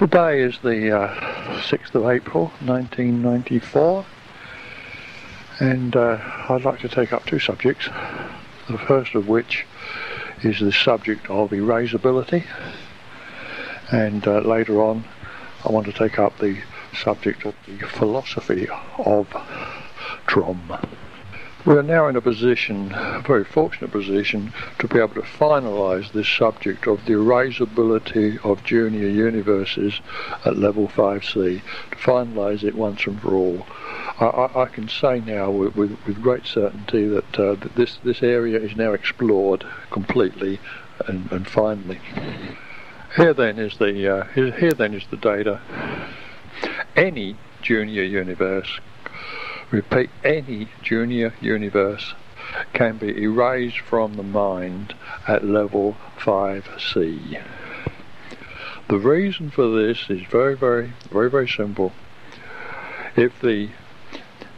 Today is the uh, 6th of April 1994 and uh, I'd like to take up two subjects. The first of which is the subject of erasability and uh, later on I want to take up the subject of the philosophy of TROM. We are now in a position, a very fortunate position, to be able to finalise this subject of the erasability of junior universes at level 5C, to finalise it once and for all. I, I, can say now with, with, with great certainty that, uh, that, this, this area is now explored completely and, and finally. Here then is the uh, here, here then is the data. Any junior universe Repeat, any junior universe can be erased from the mind at level 5C. The reason for this is very, very, very, very simple. If the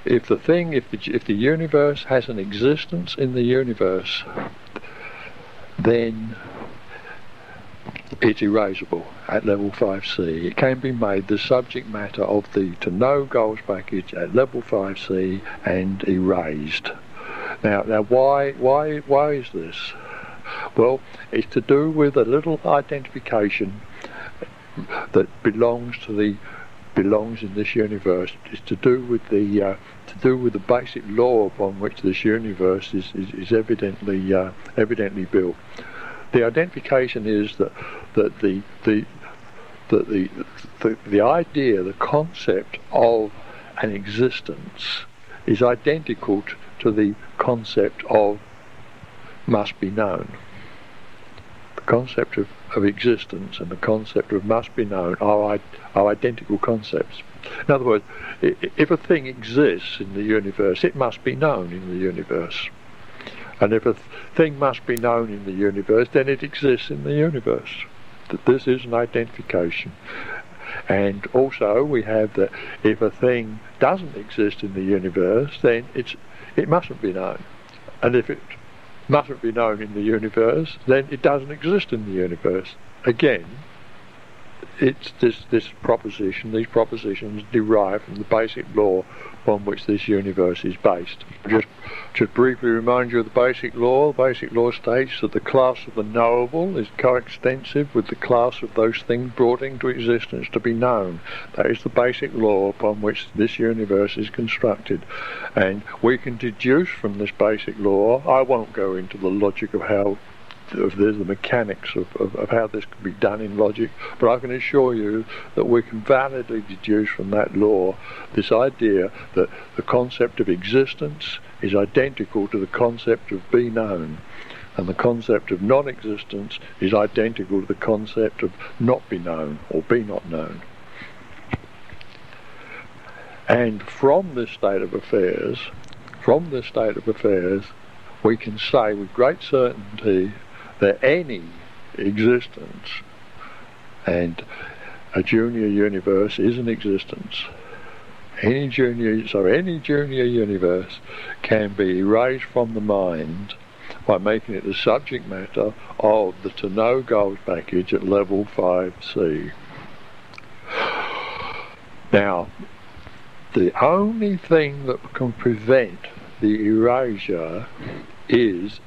if the thing, if the, if the universe has an existence in the universe, then it's erasable at level 5C. It can be made the subject matter of the to know goals package at level 5C and erased. Now, now why, why, why is this? Well, it's to do with a little identification that belongs to the belongs in this universe. It's to do with the uh, to do with the basic law upon which this universe is, is, is evidently uh, evidently built the identification is that that the the that the, the the idea, the concept of an existence is identical to the concept of must be known. The concept of, of existence and the concept of must be known are, are identical concepts. In other words, if a thing exists in the universe, it must be known in the universe. And if a thing must be known in the universe, then it exists in the universe. That this is an identification. And also we have that if a thing doesn't exist in the universe, then it's it mustn't be known. And if it mustn't be known in the universe, then it doesn't exist in the universe. Again, it's this this proposition, these propositions derive from the basic law upon which this universe is based. Just to briefly remind you of the basic law, the basic law states that the class of the knowable is coextensive with the class of those things brought into existence to be known. That is the basic law upon which this universe is constructed. And we can deduce from this basic law, I won't go into the logic of how of the, the mechanics of, of, of, how this can be done in logic, but I can assure you that we can validly deduce from that law this idea that the concept of existence is identical to the concept of be known, and the concept of non-existence is identical to the concept of not be known or be not known. And from this state of affairs, from this state of affairs, we can say with great certainty that any existence and a junior universe is an existence. Any junior, so any junior universe can be erased from the mind by making it the subject matter of the to know goals package at level 5C. Now, the only thing that can prevent the erasure is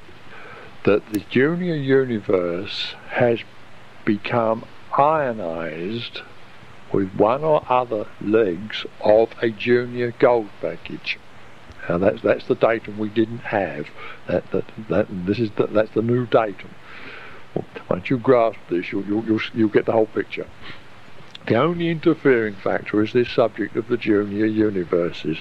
that the junior universe has become ionized with one or other legs of a junior goals package. Now that's that's the datum we didn't have. That that, that this is the, that's the new datum. Once you grasp this, you'll, you'll you'll you'll get the whole picture. The only interfering factor is this subject of the junior universes.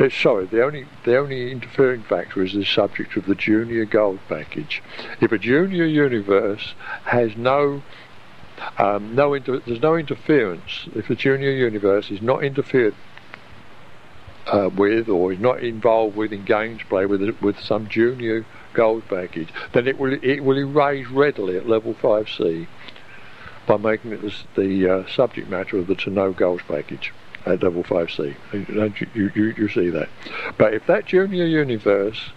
Uh, sorry, the only the only interfering factor is the subject of the junior goals package. If a junior universe has no um, no inter- there's no interference. If the junior universe is not interfered uh, with or is not involved with in gameplay with with some junior gold package, then it will it will erase readily at level 5C by making it the uh, subject matter of the to know goals package at level 5C. You, you, you, you see that. But if that junior universe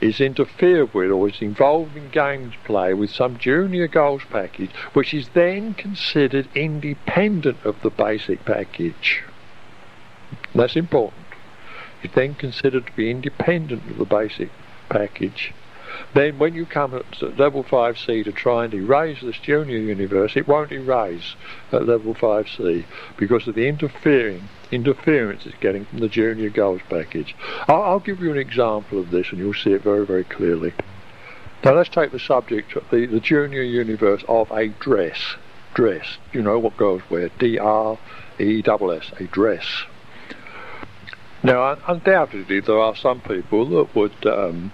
is interfered with or is involved in games play with some junior goals package which is then considered independent of the basic package. That's important. It's then considered to be independent of the basic package. Then when you come at level 5C to try and erase this junior universe, it won't erase at level 5C because of the interfering interference it's getting from the junior goals package. I'll, I'll give you an example of this and you'll see it very, very clearly. Now let's take the subject, the, the junior universe of a dress. Dress. You know what girls wear. D-R-E-S-S, a dress. Now, undoubtedly, there are some people that would um,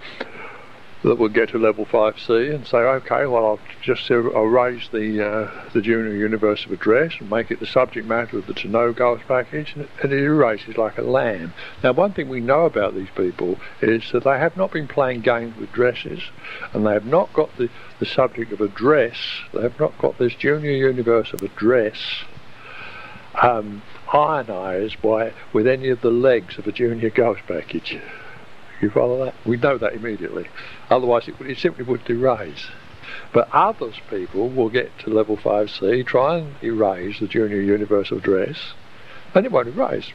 that would get to level 5C and say, okay, well, I'll just erase the uh, the Junior Universe of a dress and make it the subject matter of the to know goals package, and, it erases like a lamb. Now, one thing we know about these people is that they have not been playing games with dresses, and they have not got the, the subject of a dress, they have not got this Junior Universe of a dress um, by with any of the legs of a Junior Goals package. You follow that? We know that immediately. Otherwise, it, it simply would erase. But others people will get to level 5C, try and erase the junior universal address, and it won't erase.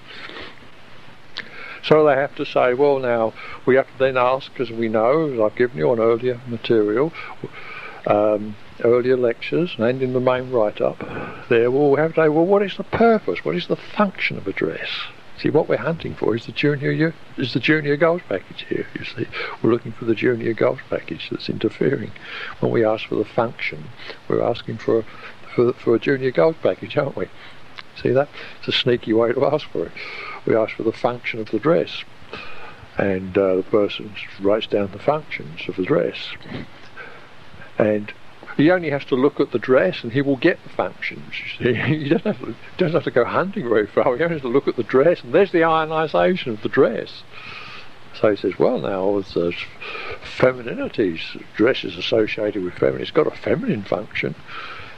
So they have to say, well, now we have to then ask, because we know, as I've given you on earlier material, um, earlier lectures and in the main write-up, there we'll have to say, well, what is the purpose? What is the function of a dress? See, what we're hunting for is the junior is the junior goals package here. You see, we're looking for the junior goals package that's interfering. When we ask for the function, we're asking for for, for a junior goals package, aren't we? See that? It's a sneaky way to ask for it. We ask for the function of the dress, and uh, the person writes down the functions of the dress, and he only has to look at the dress and he will get the functions. he doesn't have to, doesn't have to go hunting very far. He only has to look at the dress and there's the ionization of the dress. So he says, well, now there's femininities, dress is associated with feminine. It's got a feminine function,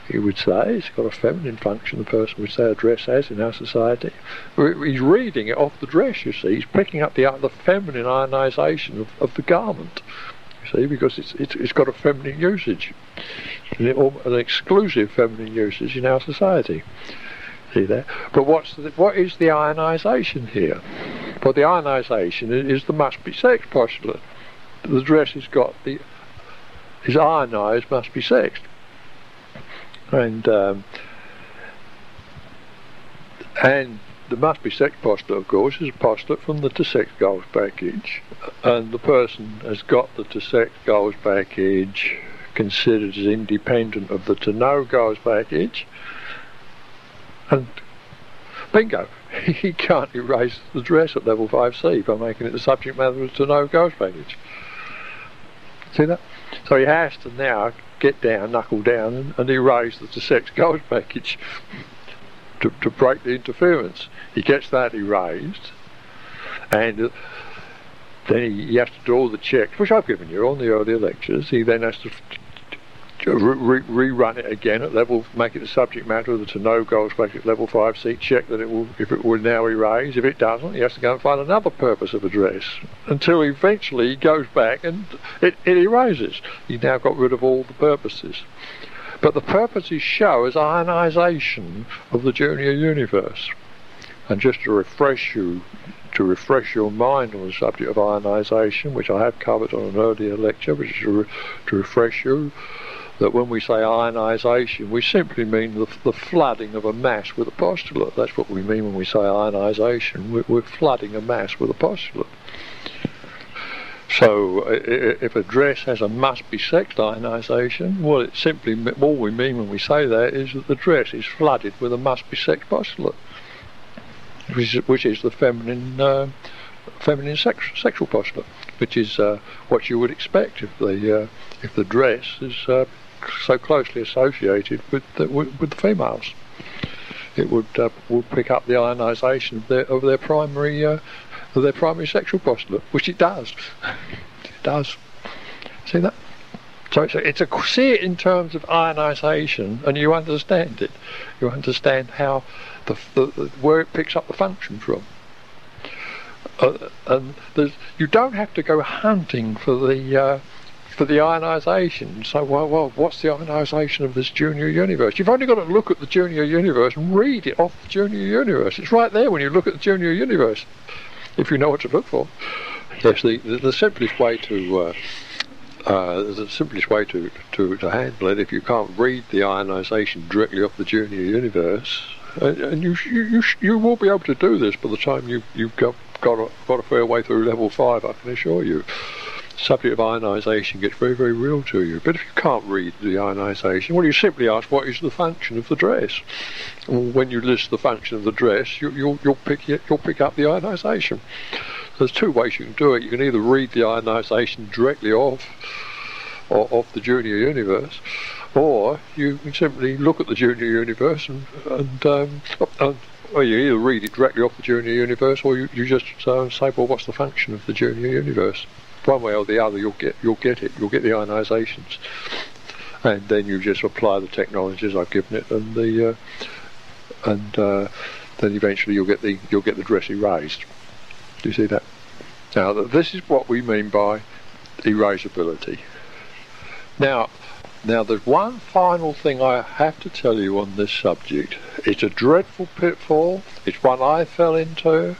he would say. It's got a feminine function, the person would say a dress has in our society. He's reading it off the dress, you see. He's picking up the, the feminine ionization of, of the garment see, because it's, it's, it's got a feminine usage, an exclusive feminine usage in our society. See there? But what's the, what is the ionisation here? Well, the ionisation is the must be sex postulate. The dress has got the is ionised, must be sexed. And um, and the must be sex postulate, of course, is a postulate from the to sex goals package, and the person has got the to sex goals package considered as independent of the to know goals package, and bingo, he can't erase the dress at level 5C by making it the subject matter of the to know goals package. See that? So he has to now get down, knuckle down, and, and erase the to sex goals package to, to break the interference. He gets that erased, and uh, then he, he, has to do all the checks, which I've given you on the earlier lectures. He then has to re rerun it again at level, make it the subject matter of the to know goals back at level 5 C, check that it will, if it will now erase. If it doesn't, he has to go and find another purpose of a dress until eventually he goes back and it, it erases. He's now got rid of all the purposes. But the purposes show as ionization of the junior universe. And just to refresh you, to refresh your mind on the subject of ionization, which I have covered on an earlier lecture, which is to, re to refresh you that when we say ionization, we simply mean the, the, flooding of a mass with a postulate. That's what we mean when we say ionization. We're, we're flooding a mass with a postulate. So if a dress has a must be sex ionisation, well, it simply all we mean when we say that is that the dress is flooded with a must be sex postulate, which is, which is the feminine uh, feminine sex, sexual postulate, which is uh, what you would expect if the uh, if the dress is uh, so closely associated with the, with, with the females. It would uh, would pick up the ionization of their of their primary uh, of their primary sexual postulate, which it does. it does. See that? So it's a, it's a see it in terms of ionization, and you understand it. You understand how the, the, the where it picks up the function from. uh, and you don't have to go hunting for the uh, for the ionisation. So, well, well, what's the ionisation of this junior universe? You've only got to look at the junior universe and read it off the junior universe. It's right there when you look at the junior universe, if you know what to look for. Yes, the, the, simplest way to uh, uh, the simplest way to, to, to handle it, if you can't read the ionisation directly off the junior universe, and, and you, you, you will be able to do this by the time you, you've got, got, a, got a fair way through level 5, I can assure you subject of ionisation gets very, very real to you. But if you can't read the ionisation, well, you simply ask what is the function of the dress. And when you list the function of the dress, you, will you'll pick you'll pick up the ionisation. There's two ways you can do it. You can either read the ionisation directly off or off the junior universe, or you can simply look at the junior universe and, and, um, and well, you either read it directly off the junior universe, or you, you just uh, say, well, what's the function of the junior universe? One way or the other, you'll get you'll get it. You'll get the ionisations, and then you just apply the technologies I've given it, and the uh, and uh, then eventually you'll get the you'll get the dress erased. Do you see that? Now this is what we mean by erasability. Now, now there's one final thing I have to tell you on this subject. It's a dreadful pitfall. It's one I fell into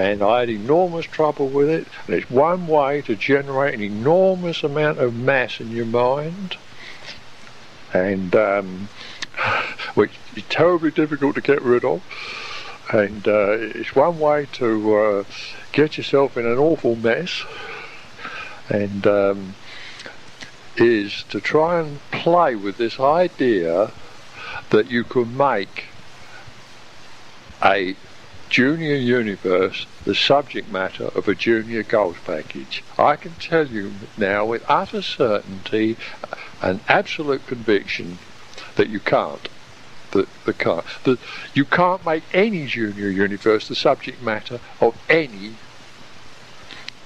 and I had enormous trouble with it. And it's one way to generate an enormous amount of mass in your mind, and um, which is terribly difficult to get rid of. And uh, it's one way to uh, get yourself in an awful mess, and um, is to try and play with this idea that you can make a Junior Universe the subject matter of a junior goals package. I can tell you now with utter certainty and absolute conviction that you can't. The, the can't. The, you can't make any junior universe the subject matter of any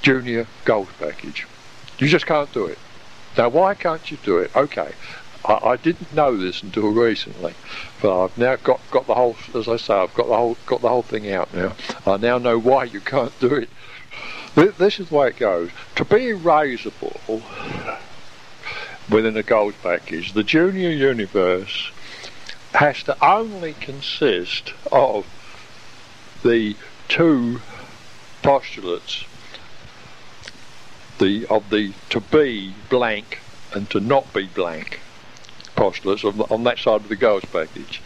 junior goals package. You just can't do it. Now, why can't you do it? Okay, I, I, didn't know this until recently, but I've now got, got the whole, as I say, I've got the whole got the whole thing out now. I now know why you can't do it. This is the way it goes. To be erasable within a goals package, the junior universe has to only consist of the two postulates the of the to be blank and to not be blank postulates on, on that side of the goals package.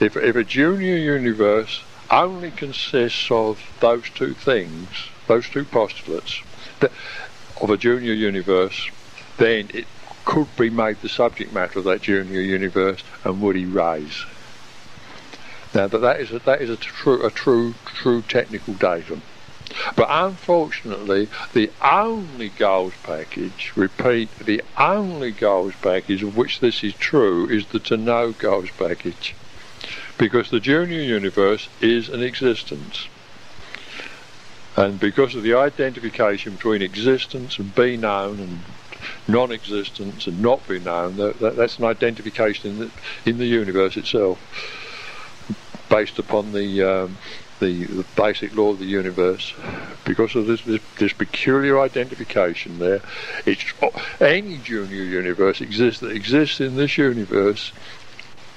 If, if a junior universe only consists of those two things, those two postulates of a junior universe, then it could be made the subject matter of that junior universe and would erase. Now that, that is a, that is a true a true true technical datum. But unfortunately, the only goals package, repeat, the only goals package of which this is true is the to know goals package. Because the junior universe is an existence. And because of the identification between existence and be known and non-existence and not be known, that, that, that's an identification in the, in the universe itself, based upon the um, the, the basic law of the universe, because of this, this, this peculiar identification there, it's any junior universe exists that exists in this universe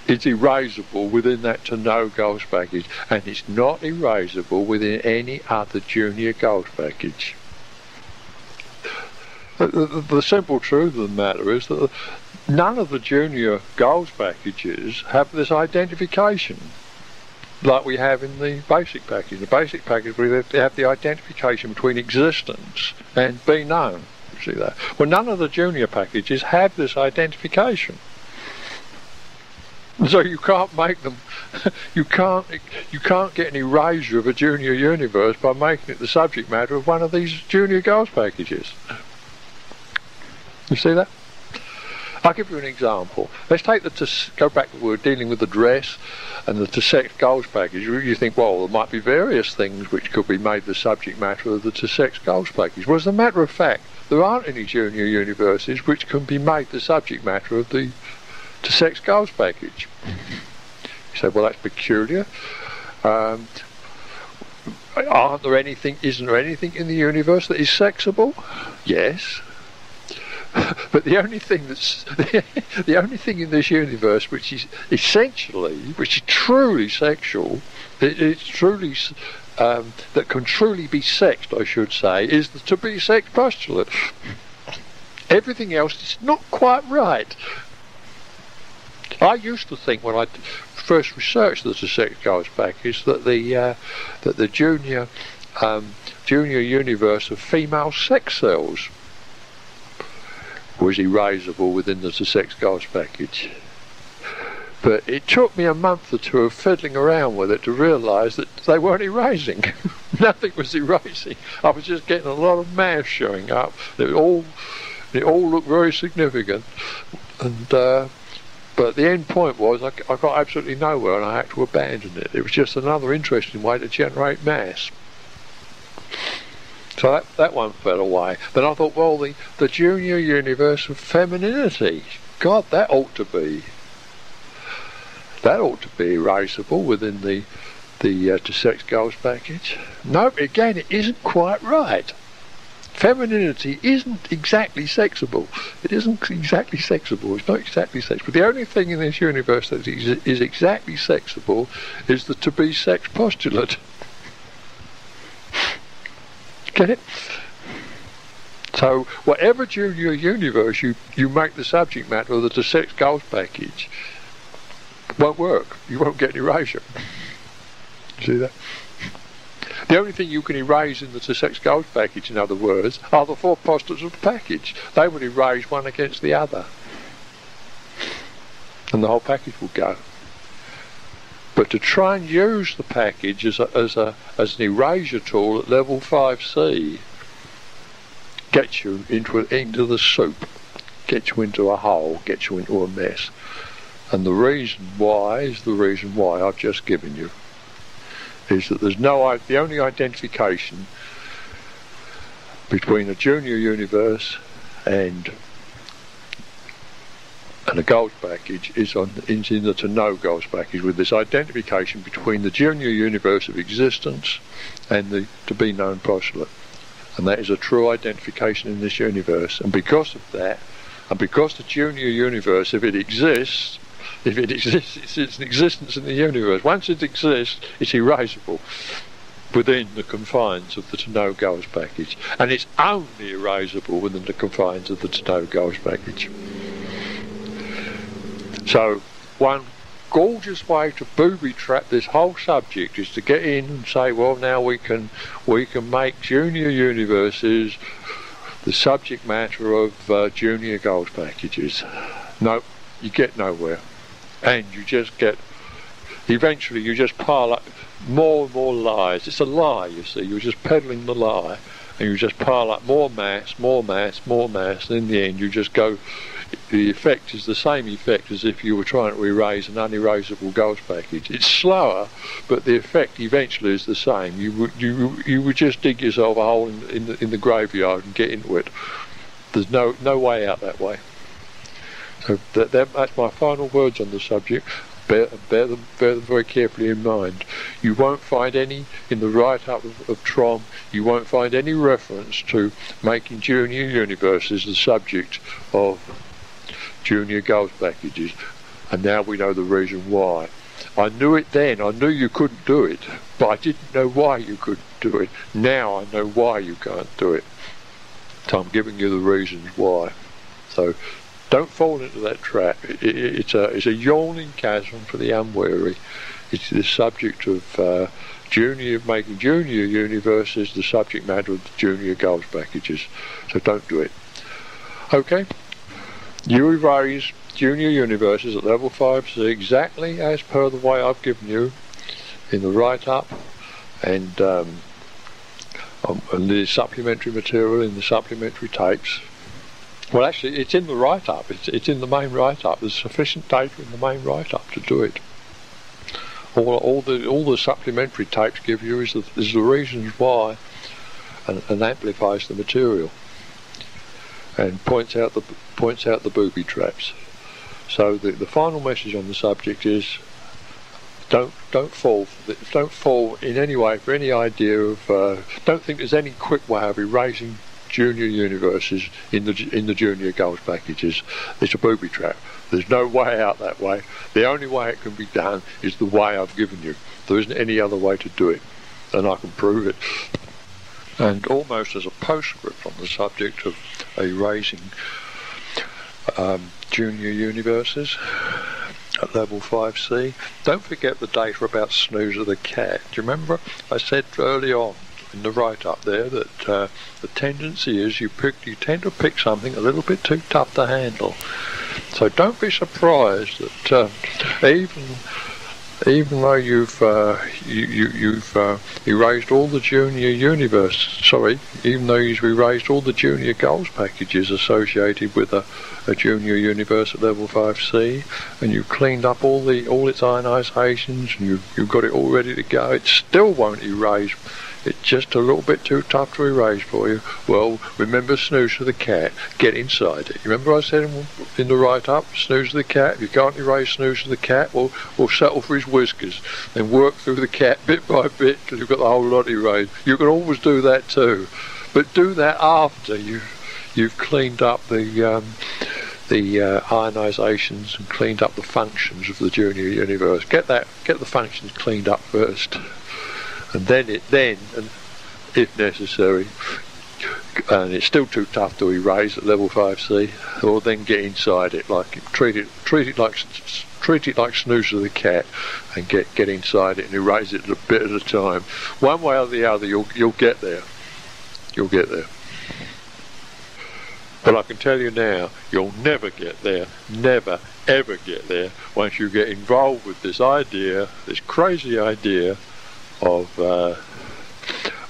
it's erasable within that to know goals package, and it's not erasable within any other junior goals package. The, the, the, simple truth of the matter is that none of the junior goals packages have this identification like we have in the basic package. The basic package we have the identification between existence and be known. You see that? Well, none of the junior packages have this identification. So you can't make them. You can't. You can't get an erasure of a junior universe by making it the subject matter of one of these junior goals packages. You see that? I'll give you an example. Let's take the to go back. We are dealing with the dress and the to goals package. You think, well, there might be various things which could be made the subject matter of the to goals package. Well, as a matter of fact, there aren't any junior universes which can be made the subject matter of the to goals package. You say, well, that's peculiar. Um, aren't there anything, isn't there anything in the universe that is sexable? Yes. but the only thing that's the, only thing in this universe which is essentially, which is truly sexual, it, it's truly um, that can truly be sexed, I should say, is the to be sex postulate. Everything else is not quite right. I used to think when I first researched the sex goes back is that the uh, that the junior um, junior universe of female sex cells was erasable within the sex goals package. But it took me a month or two of fiddling around with it to realise that they weren't erasing. Nothing was erasing. I was just getting a lot of mass showing up. It all, it all looked very significant. And uh, but the end point was I, I got absolutely nowhere, and I had to abandon it. It was just another interesting way to generate mass. So that, that one fell away. But I thought, well, the, the junior universe of femininity, God, that ought to be that ought to be erasable within the the uh, to sex goals package. No, again, it isn't quite right. Femininity isn't exactly sexable. It isn't exactly sexable. It's not exactly sexable. But the only thing in this universe that is, is exactly sexable is the to be sex postulate. Get it? So whatever junior universe you, you make the subject matter of the sex goals package, won't work. You won't get an erasure. See that? The only thing you can erase in the sex goals package, in other words, are the four postulates of the package. They would erase one against the other. And the whole package will go. But to try and use the package as, a, as, a, as an erasure tool at level 5C gets you into, a, into the soup, gets you into a hole, gets you into a mess. And the reason why is the reason why I've just given you. Is that there's no, the only identification between a junior universe and and a goals package is on in the to know goals package with this identification between the junior universe of existence and the to be known postulate. And that is a true identification in this universe. And because of that, and because the junior universe, if it exists, if it exists, it's, its existence in the universe. Once it exists, it's erasable within the confines of the to know goals package. And it's only erasable within the confines of the to know goals package. So, one gorgeous way to booby trap this whole subject is to get in and say, well, now we can we can make junior universes the subject matter of uh, junior goals packages. No, you get nowhere and you just get eventually you just pile up more and more lies. It's a lie, you see. You're just peddling the lie, and you just pile up more mass, more mass, more mass. And in the end, you just go. The effect is the same effect as if you were trying to erase an unerasable goals package. It's slower, but the effect eventually is the same. You would you you would just dig yourself a hole in, in the in the graveyard and get into it. There's no no way out that way. So that, that, that's my final words on the subject. Bear, bear, them, bear them very carefully in mind. You won't find any in the write-up of, of TROM. You won't find any reference to making junior universes the subject of junior goals packages. And now we know the reason why. I knew it then. I knew you couldn't do it, but I didn't know why you couldn't do it. Now I know why you can't do it. So I'm giving you the reasons why. So don't fall into that trap. It, it, it's a it's a yawning chasm for the unwary. It's the subject of uh, junior making junior universes the subject matter of the junior goals packages. So don't do it. Okay. You erase junior universes at level 5C exactly as per the way I've given you in the write-up and um, um, and the supplementary material in the supplementary tapes well, actually, it's in the write-up. It's, it's in the main write-up. There's sufficient data in the main write-up to do it. All, all the all the supplementary tapes give you is the, is the reasons why, and, and amplifies the material, and points out the points out the booby traps. So the the final message on the subject is don't don't fall this, don't fall in any way for any idea of uh, don't think there's any quick way of erasing junior universes in the in the junior goals packages. It's a booby trap. There's no way out that way. The only way it can be done is the way I've given you. There isn't any other way to do it, and I can prove it. And almost as a postscript on the subject of erasing um, junior universes at level 5C, don't forget the data about Snoozer the cat. Do you remember I said early on in the write-up there that uh, the tendency is you pick you tend to pick something a little bit too tough to handle. So don't be surprised that uh, even even though you've uh, you, you, have uh, erased all the junior universe, sorry, even though you've erased all the junior goals packages associated with a, a junior universe at level 5C, and you've cleaned up all the all its ionizations, and you've, you've got it all ready to go, it still won't erase it's just a little bit too tough to erase for you. Well, remember Snoozer the cat. Get inside it. Remember I said in the write-up, Snoozer the cat. If you can't erase Snoozer the cat, we'll, we'll settle for his whiskers. Then work through the cat bit by bit till you've got the whole lot erased. You can always do that too. But do that after you, you've cleaned up the... Um, the uh, ionizations and cleaned up the functions of the junior universe. Get that, get the functions cleaned up first and then it then, and if necessary, and it's still too tough to erase at level 5C, or then get inside it, like treat it, treat it like treat it like Snoozer the cat, and get get inside it and erase it a bit at a time. One way or the other, you'll you'll get there. You'll get there. But I can tell you now, you'll never get there, never, ever get there once you get involved with this idea, this crazy idea of uh,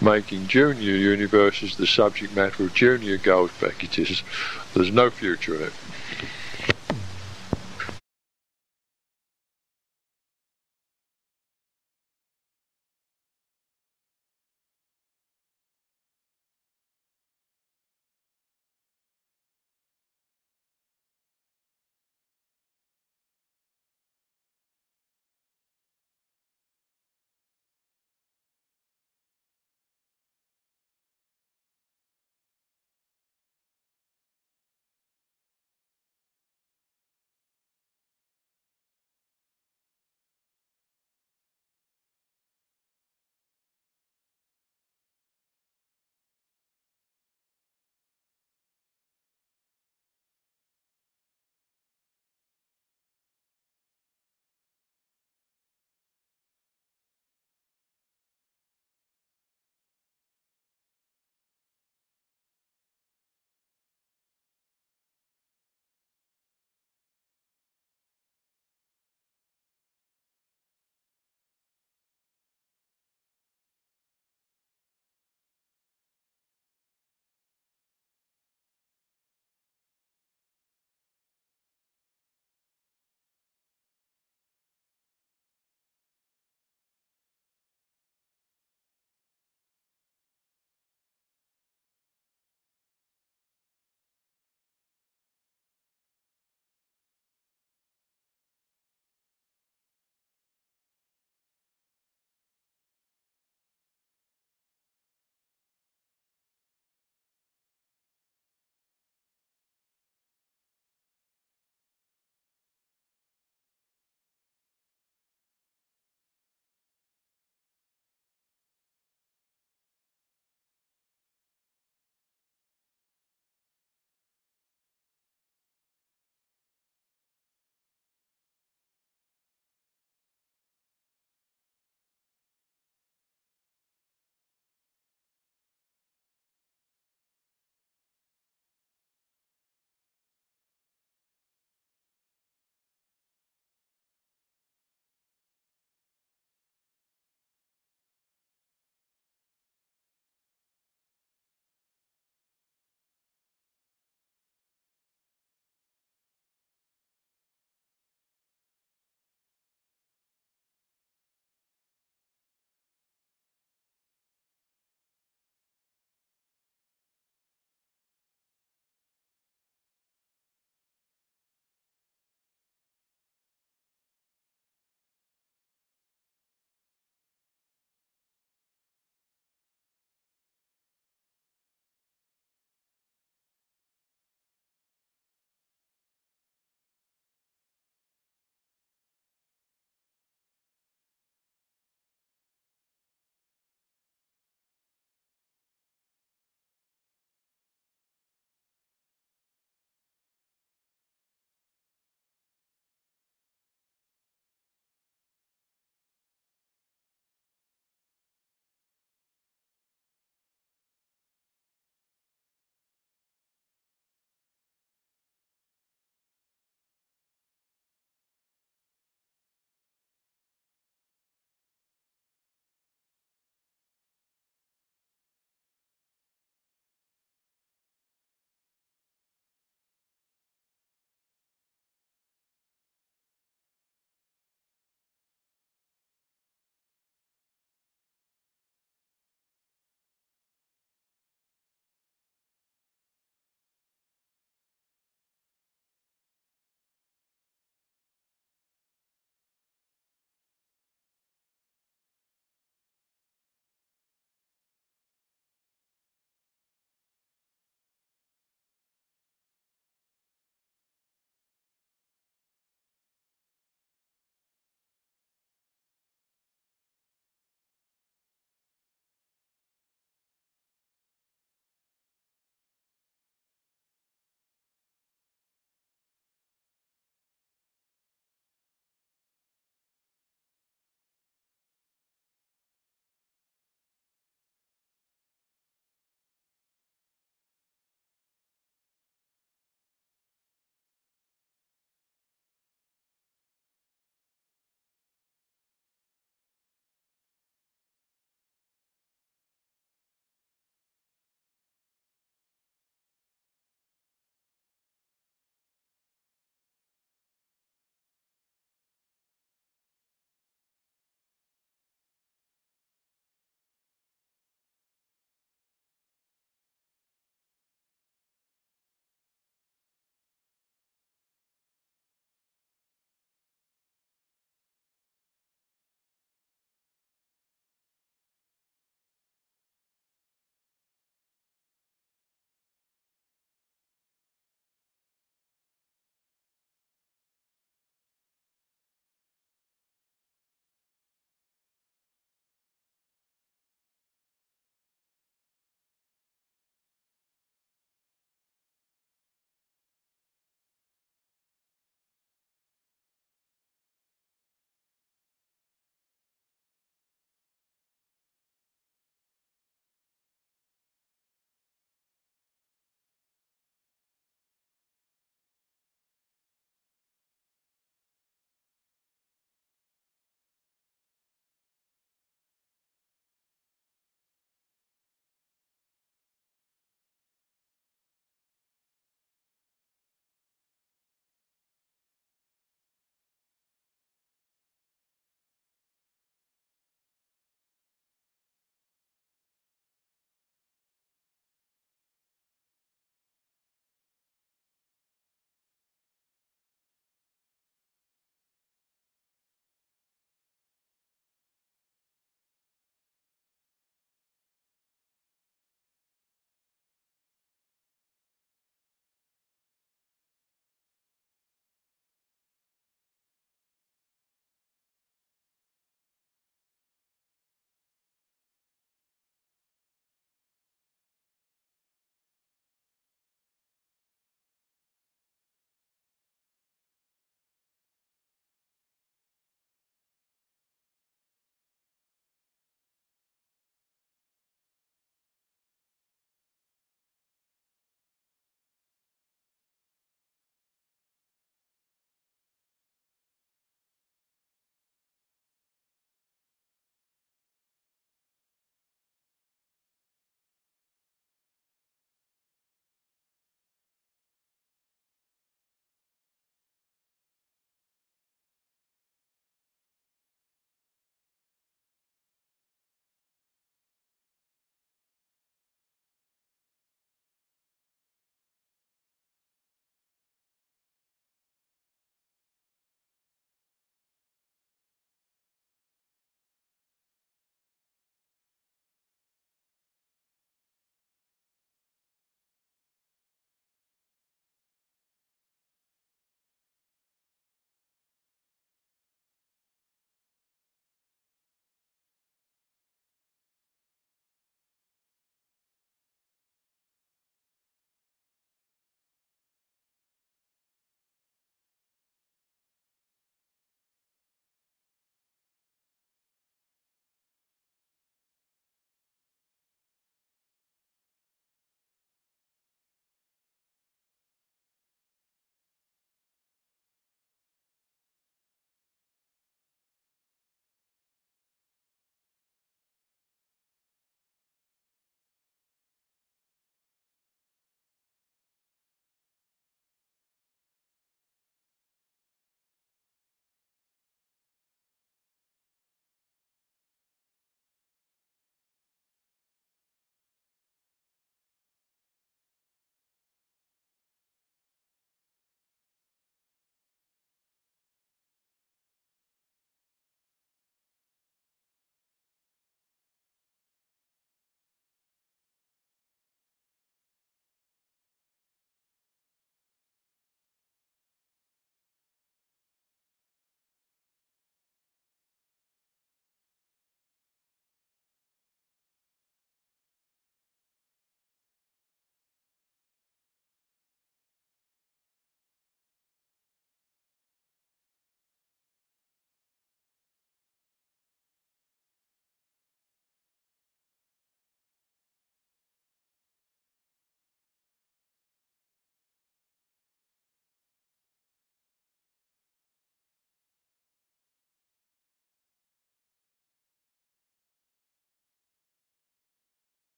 making junior universes the subject matter of junior goals packages. There's no future in it.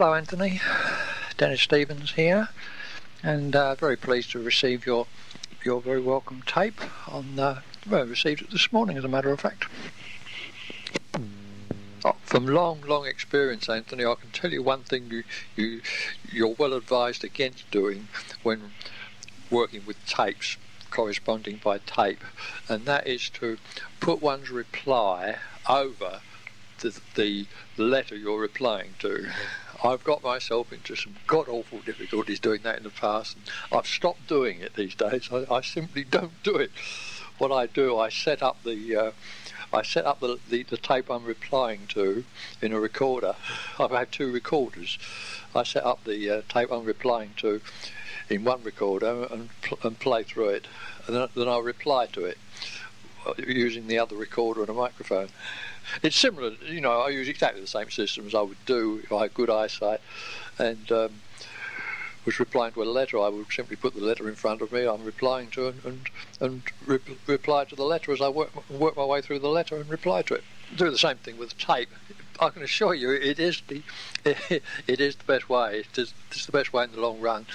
Hello, Anthony. Dennis Stevens here, and uh, very pleased to receive your your very welcome tape. On well, received it this morning, as a matter of fact. Oh, from long, long experience, Anthony, I can tell you one thing you, you you're well advised against doing when working with tapes corresponding by tape, and that is to put one's reply over the, the letter you're replying to. I've got myself into some god awful difficulties doing that in the past, and I've stopped doing it these days. I, I simply don't do it. What I do, I set up the uh, I set up the, the, the tape I'm replying to in a recorder. I've had two recorders. I set up the uh, tape I'm replying to in one recorder and, and play through it, and then, then I'll reply to it uh, using the other recorder and a microphone. It's similar, you know, I use exactly the same system as I would do if I had good eyesight and um, was replying to a letter. I would simply put the letter in front of me, I'm replying to and, and, and re- reply to the letter as I work, work my way through the letter and reply to it. Do the same thing with tape. I can assure you, it is the it is the best way. It is it's the best way in the long run.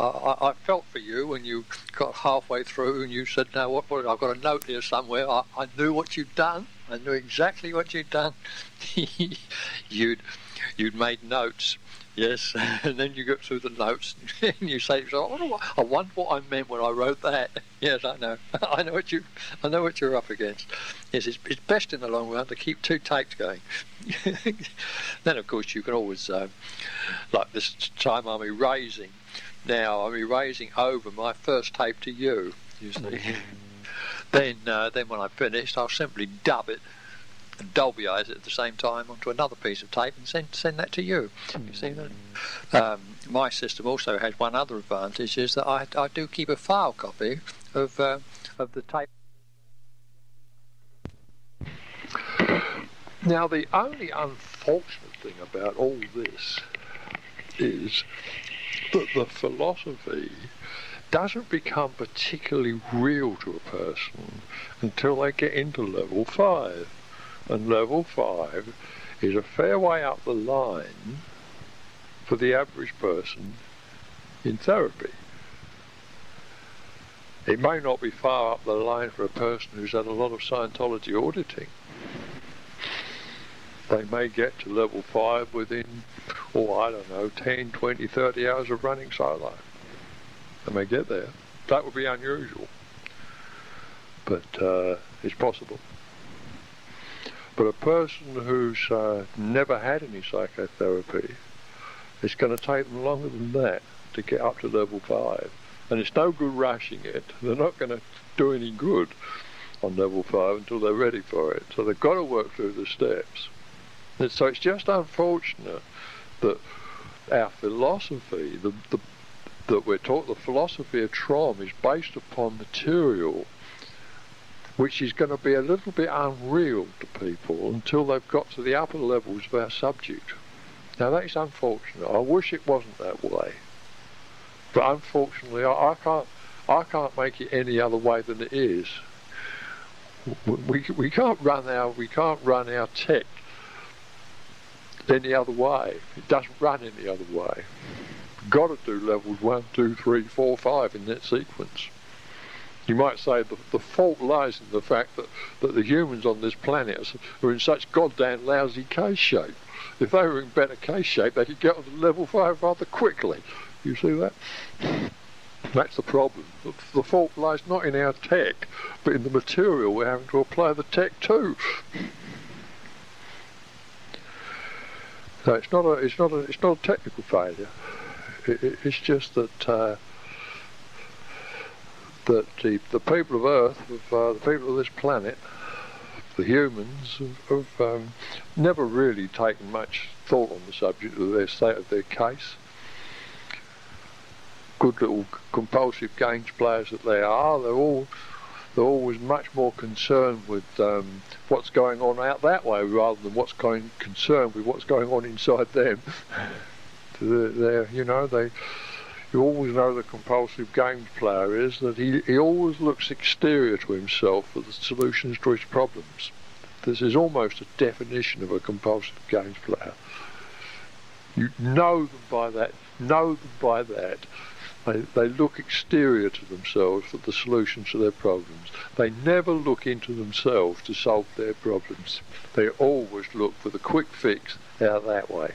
I, I, I, felt for you when you got halfway through and you said, "No, what, what I've got a note here somewhere." I, I knew what you'd done. I knew exactly what you'd done. you'd you'd made notes Yes, and then you go through the notes and you say, "Oh, I wonder what I meant when I wrote that." Yes, I know. I know what you. I know what you're up against. Yes, it's, it's best in the long run to keep two tapes going. then, of course, you can always, uh, like this time, I'm erasing. Now I'm erasing over my first tape to you. You see. Mm-hmm. then, uh, then when I finished, I'll simply dub it and Dolbyize it at the same time onto another piece of tape and send send that to you. You see that? Um, my system also has one other advantage is that I, I do keep a file copy of uh, of the tape. Now, the only unfortunate thing about all this is that the philosophy doesn't become particularly real to a person until they get into level five and level 5 is a fair way up the line for the average person in therapy. It may not be far up the line for a person who's had a lot of Scientology auditing. They may get to level 5 within, oh, I don't know, 10, 20, 30 hours of running solo. They may get there. That would be unusual. But uh, it's possible. But a person who's uh, never had any psychotherapy, it's going to take them longer than that to get up to level five. And it's no good rushing it. They're not going to do any good on level five until they're ready for it. So they've got to work through the steps. And so it's just unfortunate that our philosophy, the, the, that we're taught, the philosophy of TROM is based upon material which is going to be a little bit unreal to people until they've got to the upper levels of our subject. Now that is unfortunate. I wish it wasn't that way, but unfortunately, I, I can't. I can't make it any other way than it is. We, we can't run our we can't run our tech any other way. It doesn't run any other way. Got to do levels one, two, three, four, five in that sequence. You might say the, the fault lies in the fact that, that the humans on this planet are in such goddamn lousy case shape. If they were in better case shape, they could get on to level 5 rather quickly. You see that? That's the problem. The, fault lies not in our tech, but in the material we're having to apply the tech to. So it's not a, it's not a, it's not a technical failure. It, it, it's just that uh, that the, the people of Earth, uh, the people of this planet, the humans, have, have um, never really taken much thought on the subject of their state of their case. Good little compulsive games players that they are, they're all they're always much more concerned with um, what's going on out that way rather than what's going concerned with what's going on inside them. they're, they're, you know, they you always know the compulsive games player is that he, he always looks exterior to himself for the solutions to his problems. This is almost a definition of a compulsive games player. You know them by that. Know them by that. They, they look exterior to themselves for the solutions to their problems. They never look into themselves to solve their problems. They always look for the quick fix out that way.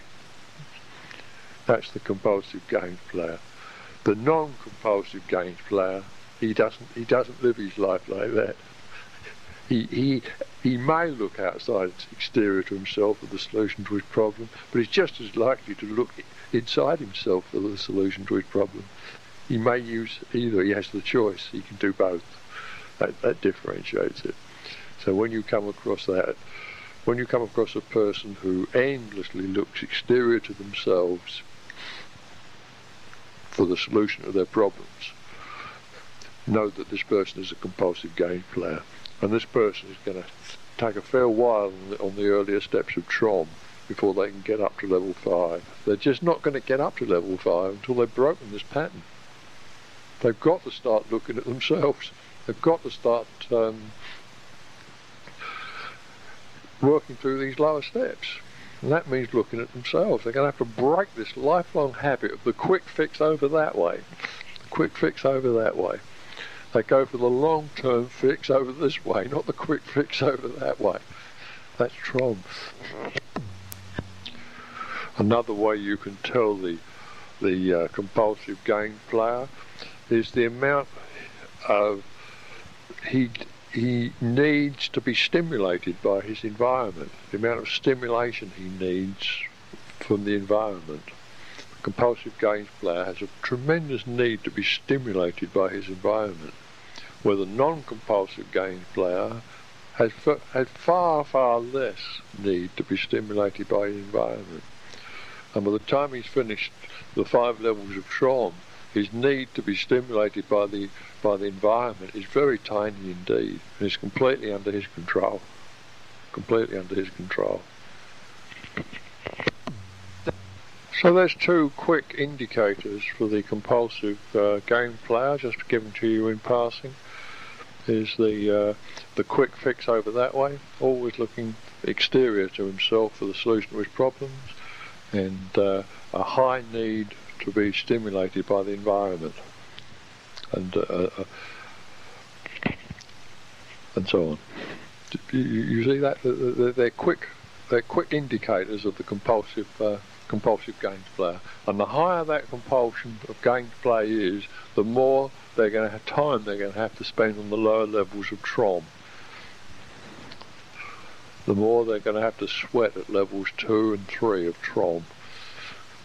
That's the compulsive games player. The non-compulsive games player, he doesn't he doesn't live his life like that. He he he may look outside exterior to himself for the solution to his problem, but he's just as likely to look inside himself for the solution to his problem. He may use either. He has the choice. He can do both. That that differentiates it. So when you come across that, when you come across a person who endlessly looks exterior to themselves for the solution of their problems. Know that this person is a compulsive game player, and this person is going to take a fair while on the, earlier steps of TROM before they can get up to level 5. They're just not going to get up to level 5 until they've broken this pattern. They've got to start looking at themselves. They've got to start um, working through these lower steps. And that means looking at themselves. They're going to have to break this lifelong habit of the quick fix over that way. The quick fix over that way. They go for the long-term fix over this way, not the quick fix over that way. That's TROM. Another way you can tell the the uh, compulsive game player is the amount of he he needs to be stimulated by his environment, the amount of stimulation he needs from the environment. A compulsive games player has a tremendous need to be stimulated by his environment, where the non-compulsive games player has, has far, far less need to be stimulated by his environment. And by the time he's finished the five levels of TROM, his need to be stimulated by the by the environment is very tiny indeed, and is completely under his control. Completely under his control. So there's two quick indicators for the compulsive uh, game player, just given to you in passing. Is the uh, the quick fix over that way, always looking exterior to himself for the solution to his problems, and uh, a high need to be stimulated by the environment and uh, uh, and so on. You, you see that they're quick, they're quick indicators of the compulsive uh, compulsive games player. And the higher that compulsion of games play is, the more they're going to have time they're going to have to spend on the lower levels of TROM. The more they're going to have to sweat at levels two and three of TROM.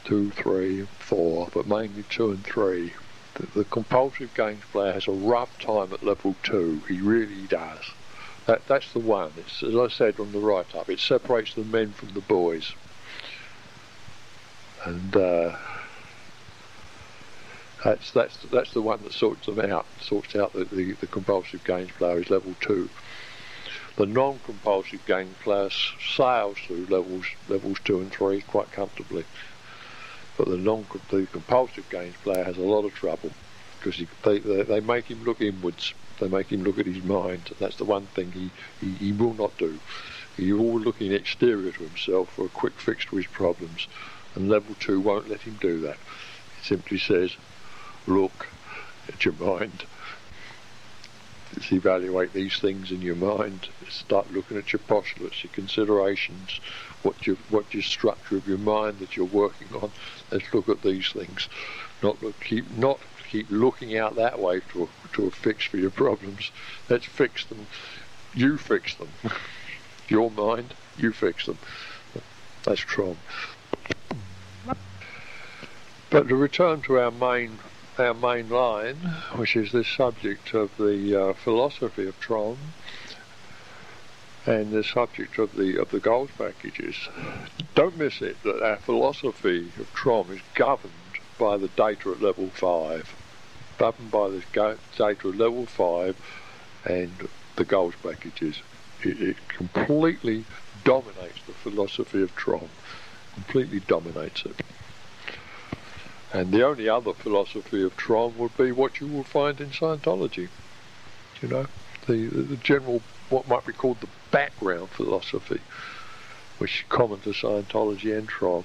Two, three, four, but mainly two and three the, the compulsive games player has a rough time at level two. He really does. That, that's the one. It's, as I said on the write up, it separates the men from the boys. And uh, that's that's that's the one that sorts them out, sorts out the, the, the compulsive games player is level two. The non-compulsive game player sails through levels levels two and three quite comfortably. But the non the compulsive games player has a lot of trouble because they, they, they make him look inwards. They make him look at his mind. That's the one thing he, he, he will not do. He's all looking exterior to himself for a quick fix to his problems. And level two won't let him do that. It simply says, look at your mind. Evaluate these things in your mind. Start looking at your postulates, your considerations, what your what your structure of your mind that you're working on. Let's look at these things. Not look, keep not keep looking out that way to a, to a fix for your problems. Let's fix them. You fix them. your mind, you fix them. That's TROM. But to return to our main our main line, which is this subject of the uh, philosophy of TROM, and the subject of the of the goals packages. Don't miss it that our philosophy of TROM is governed by the data at level five, governed by the data at level five, and the goals packages. It, it completely dominates the philosophy of TROM, completely dominates it. And the only other philosophy of TROM would be what you will find in Scientology. You know, the, the general, what might be called the background philosophy, which is common to Scientology and TROM.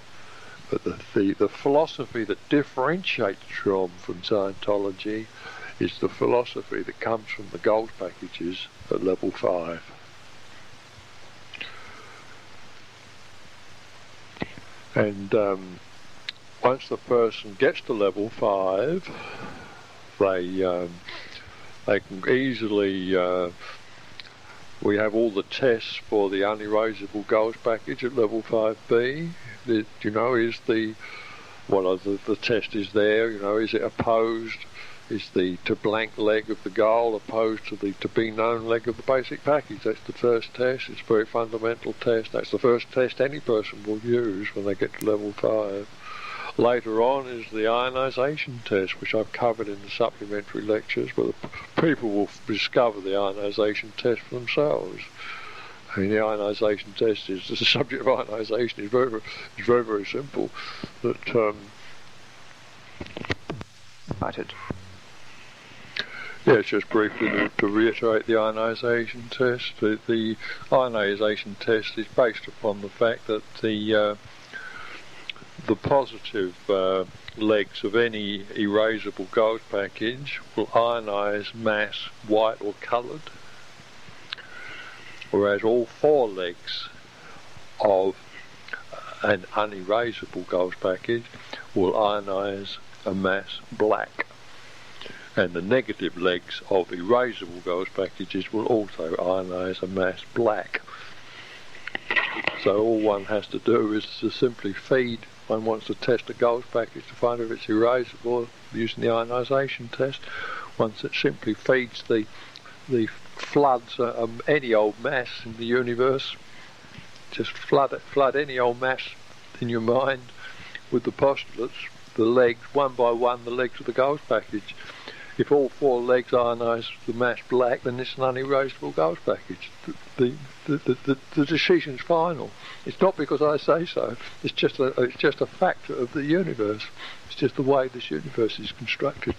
But the, the, the philosophy that differentiates Trom from Scientology is the philosophy that comes from the goals packages at level 5. And um, once the person gets to level 5, they, um, they can easily uh, we have all the tests for the unerasable goals package at level 5B. The, you know, is the, well, the, the test is there, you know, is it opposed? Is the to blank leg of the goal opposed to the to be known leg of the basic package? That's the first test. It's a very fundamental test. That's the first test any person will use when they get to level 5. Later on is the ionisation test, which I've covered in the supplementary lectures, where the people will discover the ionisation test for themselves. I mean, the ionisation test is the subject of ionisation is very, is very, very simple. That um. Yes, just briefly to, to reiterate the ionisation test. The, the ionisation test is based upon the fact that the uh, the positive uh, legs of any erasable goals package will ionize mass white or coloured, whereas all four legs of an unerasable goals package will ionize a mass black. And the negative legs of erasable goals packages will also ionize a mass black. So all one has to do is to simply feed one wants to test a goals package to find if it's erasable using the ionisation test. Once it simply feeds the the floods um, any old mass in the universe, just flood it, flood any old mass in your mind with the postulates, the legs one by one, the legs of the goals package. If all four legs ionise the mass black, then it's an unerasable goals package. The, the, the, the, the decision's final. It's not because I say so. It's just a it's just a factor of the universe. It's just the way this universe is constructed.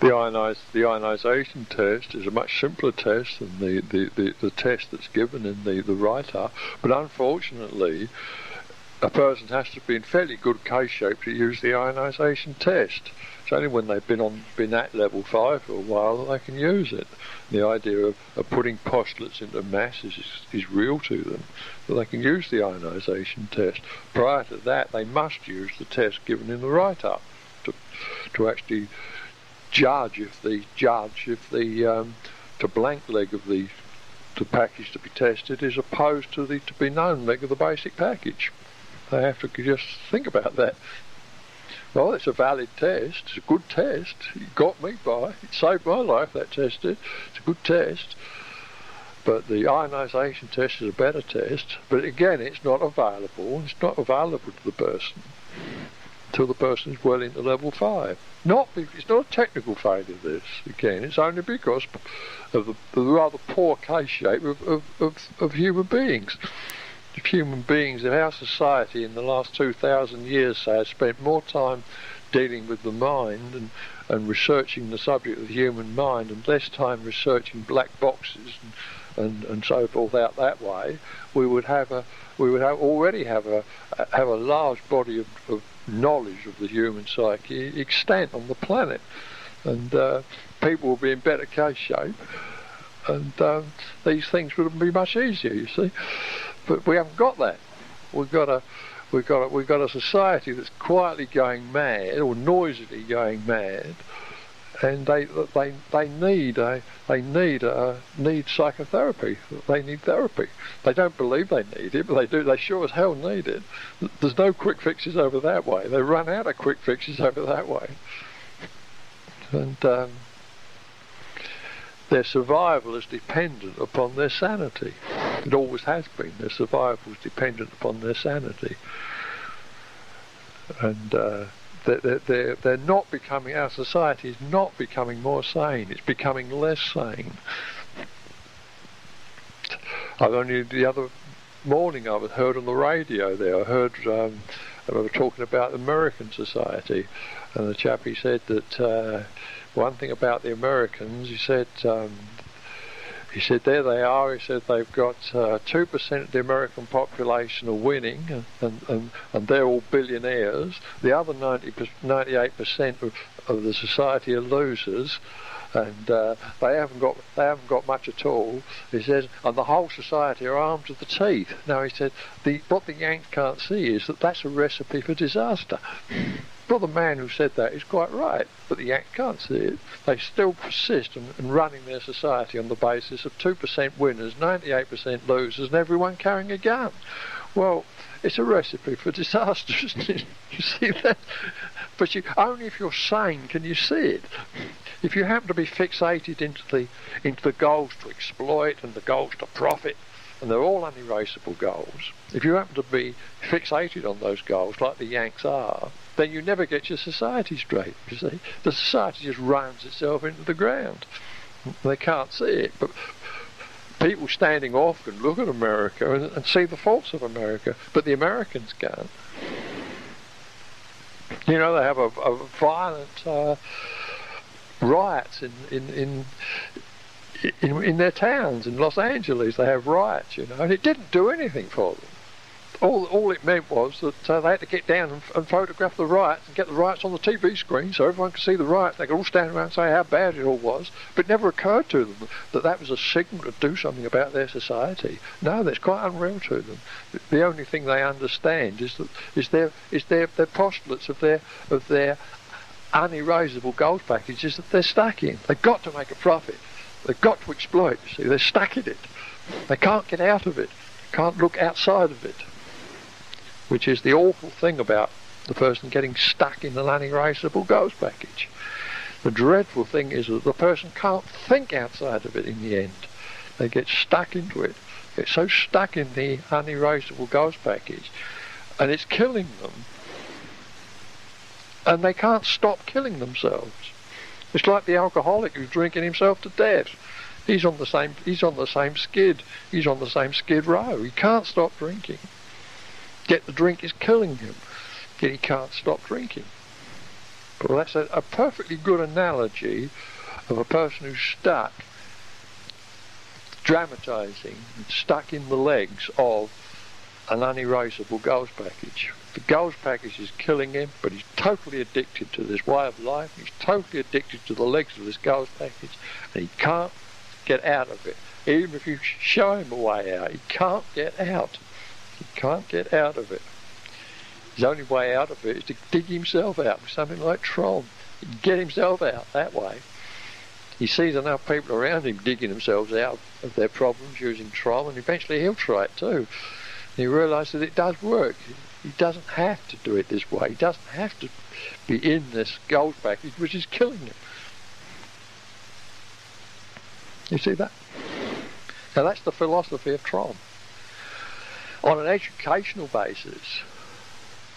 The, ionize, the ionization test is a much simpler test than the, the, the, the test that's given in the, the write-up, but unfortunately, a person has to be in fairly good case shape to use the ionisation test. It's only when they've been on been at level five for a while that they can use it. The idea of, of putting postulates into masses is, is real to them, but they can use the ionisation test. Prior to that, they must use the test given in the write-up to to actually judge if the judge if the um, to blank leg of the the package to be tested is opposed to the to be known leg of the basic package. They have to just think about that. Well, it's a valid test. It's a good test. It got me by. It saved my life, that test did. It's a good test. But the ionisation test is a better test. But again, it's not available. It's not available to the person until the person is well into level 5. Not It's not a technical failure, this. Again, it's only because of the, the rather poor case shape of, of, of, of human beings human beings in our society in the last 2,000 years, say, has spent more time dealing with the mind and, and researching the subject of the human mind and less time researching black boxes and, and, and so forth out that way, we would have a we would have already have a have a large body of, of knowledge of the human psyche extant on the planet, and uh, people will be in better case shape, and um, these things would be much easier. You see. But we haven't got that. We've got a we've got a, we've got a society that's quietly going mad or noisily going mad, and they they they need a they need a need psychotherapy. They need therapy. They don't believe they need it, but they do. They sure as hell need it. There's no quick fixes over that way. They run out of quick fixes over that way, and. Um, their survival is dependent upon their sanity. It always has been. Their survival is dependent upon their sanity. And uh, they're, they're, they're not becoming, our society is not becoming more sane, it's becoming less sane. I've only the other morning I was heard on the radio there, I heard um, they were talking about American society, and the chap he said that uh, one thing about the Americans, he said um, He said, there they are. He said, they've got uh, 2% of the American population are winning, and, and, and they're all billionaires. The other 90, 98% of, of the society are losers and uh, they haven't got they haven't got much at all. He says, and the whole society are armed to the teeth. Now he said, the what the Yanks can't see is that that's a recipe for disaster. The man who said that is quite right, but the Yanks can't see it. They still persist in, in running their society on the basis of 2% winners, 98% losers, and everyone carrying a gun. Well, it's a recipe for disaster, isn't it? You see that? But you, only if you're sane can you see it. If you happen to be fixated into the into the goals to exploit and the goals to profit, and they're all unerasable goals, if you happen to be fixated on those goals like the Yanks are, then you never get your society straight, you see. The society just runs itself into the ground. They can't see it, but people standing off can look at America and, and see the faults of America, but the Americans can't. You know, they have a, a violent uh, riots in, in, in in, in their towns in Los Angeles. They have riots, you know, and it didn't do anything for them. All, all it meant was that uh, they had to get down and, and, photograph the riots and get the riots on the TV screen so everyone could see the riots. They could all stand around and say how bad it all was, but it never occurred to them that that was a signal to do something about their society. No, that's quite unreal to them. The only thing they understand is that is their is their, their postulates of their of their unerasable goals packages that they're stuck in. They've got to make a profit. They've got to exploit. See, they're stuck in it. They can't get out of it. Can't look outside of it. Which is the awful thing about the person getting stuck in an unerasable goals package. The dreadful thing is that the person can't think outside of it in the end. They get stuck into it. Get so stuck in the unerasable goals package, and it's killing them and they can't stop killing themselves. It's like the alcoholic who's drinking himself to death. He's on the same he's on the same skid. He's on the same skid row. He can't stop drinking. Yet the drink is killing him. Yet he can't stop drinking. Well, that's a, a perfectly good analogy of a person who's stuck, dramatizing, stuck in the legs of an unerasable goals package. The goals package is killing him, but he's totally addicted to this way of life. He's totally addicted to the legs of this goals package, and he can't get out of it. Even if you show him a way out, he can't get out. He can't get out of it. His only way out of it is to dig himself out with something like TROM. Get himself out that way. He sees enough people around him digging themselves out of their problems using TROM, and eventually he'll try it too. And he realises that it does work. He doesn't have to do it this way. He doesn't have to be in this goals package, which is killing him. You see that? Now that's the philosophy of TROM. On an educational basis,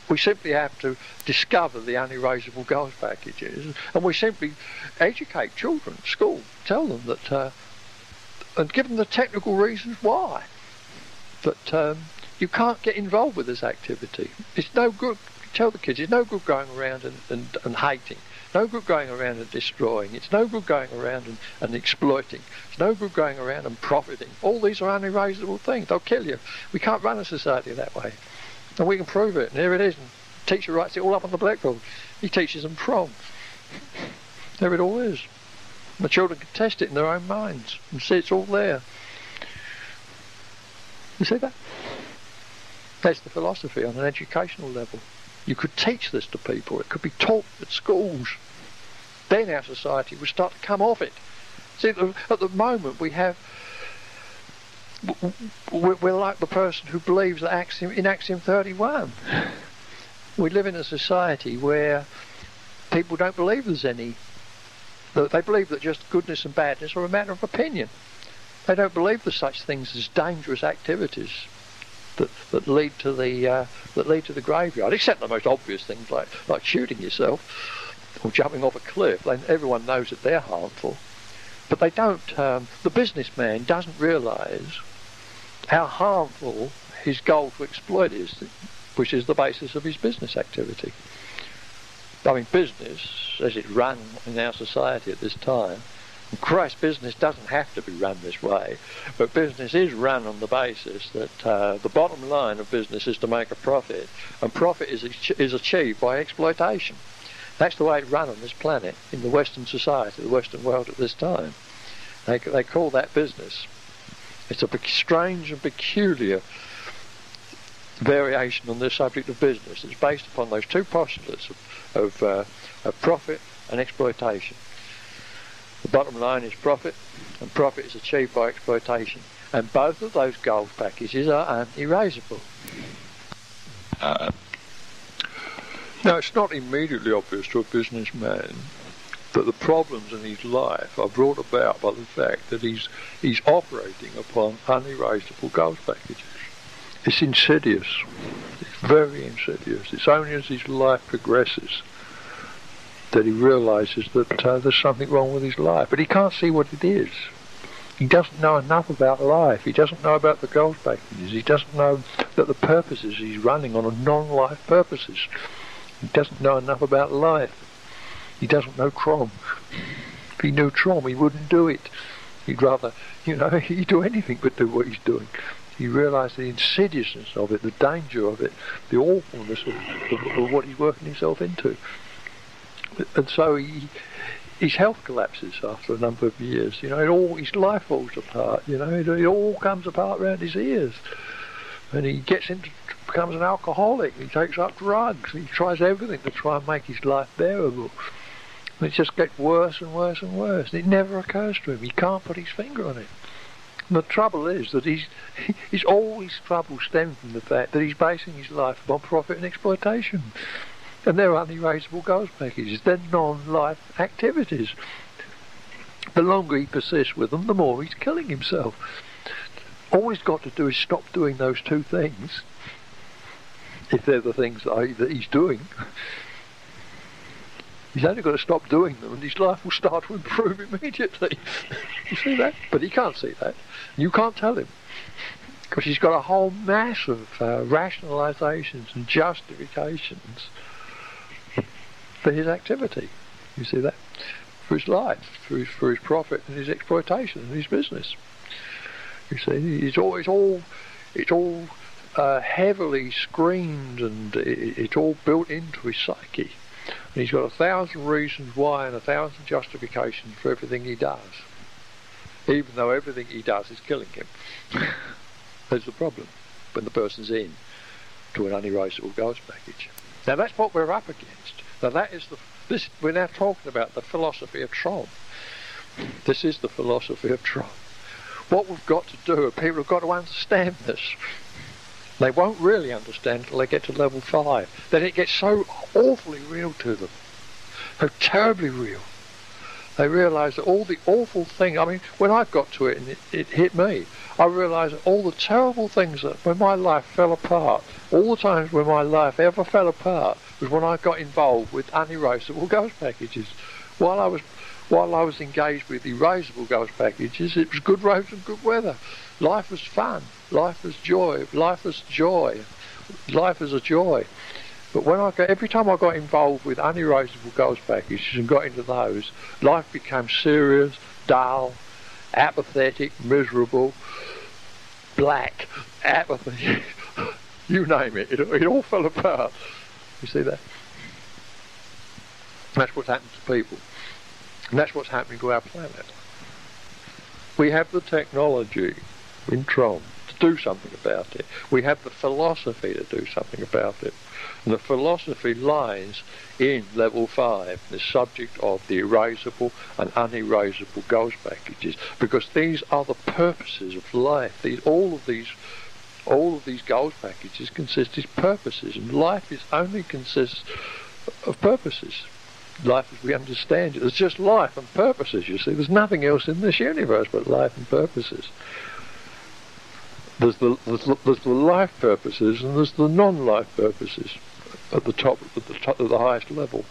we simply have to discover the unerasable goals packages, and we simply educate children, school, tell them that, uh, and give them the technical reasons why. That um, you can't get involved with this activity. It's no good. Tell the kids it's no good going around and, and, and hating. No good going around and destroying. It's no good going around and, and exploiting. It's no good going around and profiting. All these are unerasable things. They'll kill you. We can't run a society that way. And we can prove it. And here it is. And the teacher writes it all up on the blackboard. He teaches them from. There it all is. The children can test it in their own minds and see it's all there. You see that? That's the philosophy on an educational level. You could teach this to people. It could be taught at schools. Then our society would start to come off it. See, at the moment we have, we're like the person who believes that axiom, in Axiom 31. We live in a society where people don't believe there's any. They believe that just goodness and badness are a matter of opinion. They don't believe there's such things as dangerous activities that, lead to the uh, that lead to the graveyard, except the most obvious things like like shooting yourself or jumping off a cliff. They, everyone knows that they're harmful, but they don't. Um, the businessman doesn't realise how harmful his goal to exploit is, which is the basis of his business activity. I mean, business, as it's run in our society at this time, Course, business doesn't have to be run this way, but business is run on the basis that uh, the bottom line of business is to make a profit, and profit is, is achieved by exploitation. That's the way it's run on this planet, in the Western society, the Western world at this time. They, they call that business. It's a strange and peculiar variation on the subject of business. It's based upon those two postulates of, of, uh, of profit and exploitation. The bottom line is profit, and profit is achieved by exploitation. And both of those goals packages are unerasable. Uh, now, it's not immediately obvious to a businessman that the problems in his life are brought about by the fact that he's he's operating upon unerasable goals packages. It's insidious. It's very insidious. It's only as his life progresses that he realizes that uh, there's something wrong with his life. But he can't see what it is. He doesn't know enough about life. He doesn't know about the goals packages. He doesn't know that the purposes he's running on are non-life purposes. He doesn't know enough about life. He doesn't know Trom. If he knew Trom, he wouldn't do it. He'd rather, you know, he'd do anything but do what he's doing. He realised the insidiousness of it, the danger of it, the awfulness of, of, of what he's working himself into and so he, his health collapses after a number of years. You know, it all his life falls apart. You know, it, it all comes apart around his ears, and he gets into becomes an alcoholic. He takes up drugs. He tries everything to try and make his life bearable. And it just gets worse and worse and worse. It never occurs to him. He can't put his finger on it. And the trouble is that he's, he's all his trouble stem from the fact that he's basing his life upon profit and exploitation. And they're unerasable goals packages. They're non-life activities. The longer he persists with them, the more he's killing himself. All he's got to do is stop doing those two things, if they're the things that, I, that he's doing. He's only got to stop doing them and his life will start to improve immediately. you see that? But he can't see that. You can't tell him. Because he's got a whole mass of uh, rationalizations and justifications for his activity. You see that? For his life, for his, for his profit and his exploitation and his business. You see, it's all, it's all, it's all uh, heavily screened and it, it's all built into his psyche. And he's got a thousand reasons why and a thousand justifications for everything he does. Even though everything he does is killing him. That's the problem when the person's in to an unerasable goals package. Now that's what we're up against. Now that is the this we're now talking about the philosophy of Trom. This is the philosophy of Trom. What we've got to do, people have got to understand this. They won't really understand until they get to level five. Then it gets so awfully real to them. So terribly real. They realise that all the awful things, I mean, when I got to it and it, it hit me, I realised all the terrible things that when my life fell apart, all the times when my life ever fell apart was when I got involved with unerasable goals packages. While I was while I was engaged with erasable goals packages, it was good roads and good weather. Life was fun. Life was joy. Life was joy. Life was a joy. But when I got, every time I got involved with unerasable goals packages and got into those, life became serious, dull, apathetic, miserable, black, apathy. you name it. it. It all fell apart. You see that? That's what's happened to people. And that's what's happening to our planet. We have the technology in TROM to do something about it. We have the philosophy to do something about it. And the philosophy lies in level 5, the subject of the erasable and unerasable goals packages, because these are the purposes of life. These, all of these all of these goals packages consist of purposes, and life is only consists of purposes. Life as we understand it. It's just life and purposes, you see. There's nothing else in this universe but life and purposes. There's the, there's the, there's the life purposes and there's the non-life purposes at the top, at the top, at the highest level.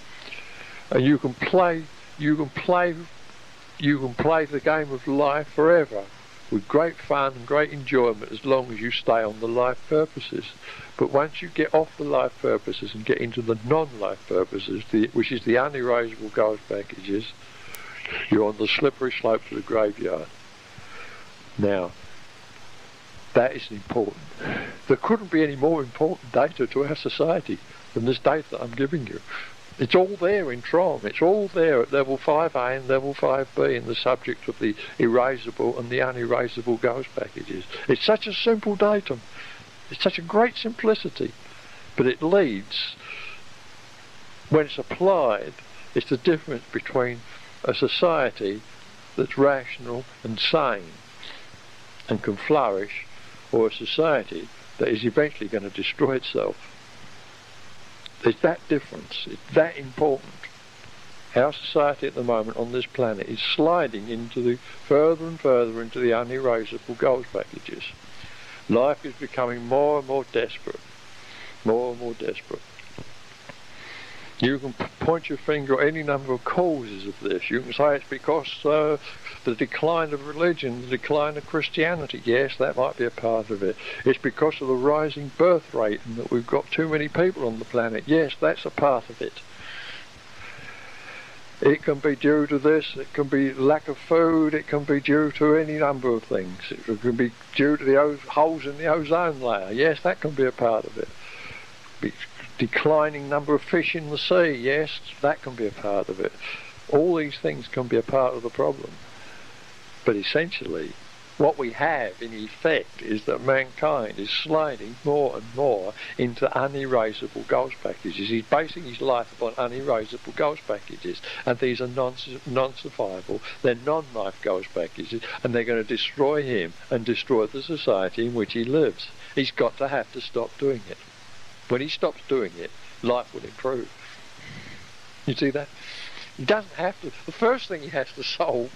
And you can play, you can play, you can play the game of life forever with great fun and great enjoyment as long as you stay on the life purposes. But once you get off the life purposes and get into the non-life purposes, the, which is the unerasable goals packages, You're on the slippery slope to the graveyard. Now, that is important. There couldn't be any more important data to our society than this data I'm giving you. It's all there in TROM. It's all there at level 5A and level 5B in the subject of the erasable and the unerasable goals packages. It's such a simple datum. It's such a great simplicity. But it leads, when it's applied, it's the difference between a society that's rational and sane and can flourish or a society that is eventually going to destroy itself. There's that difference. It's that important. Our society at the moment on this planet is sliding into the further and further into the unerasable goals packages. Life is becoming more and more desperate. More and more desperate. You can point your finger at any number of causes of this. You can say it's because uh, the decline of religion, the decline of Christianity. Yes, that might be a part of it. It's because of the rising birth rate and that we've got too many people on the planet. Yes, that's a part of it. It can be due to this, it can be lack of food, it can be due to any number of things. It can be due to the holes in the ozone layer. Yes, that can be a part of it declining number of fish in the sea. Yes, that can be a part of it. All these things can be a part of the problem. But essentially, what we have in effect is that mankind is sliding more and more into unerasable goals packages. He's basing his life upon unerasable goals packages, and these are non non-survival. They're non-life goals packages, and they're going to destroy him and destroy the society in which he lives. He's got to have to stop doing it. When he stops doing it, life will improve. You see that? He doesn't have to. The first thing he has to solve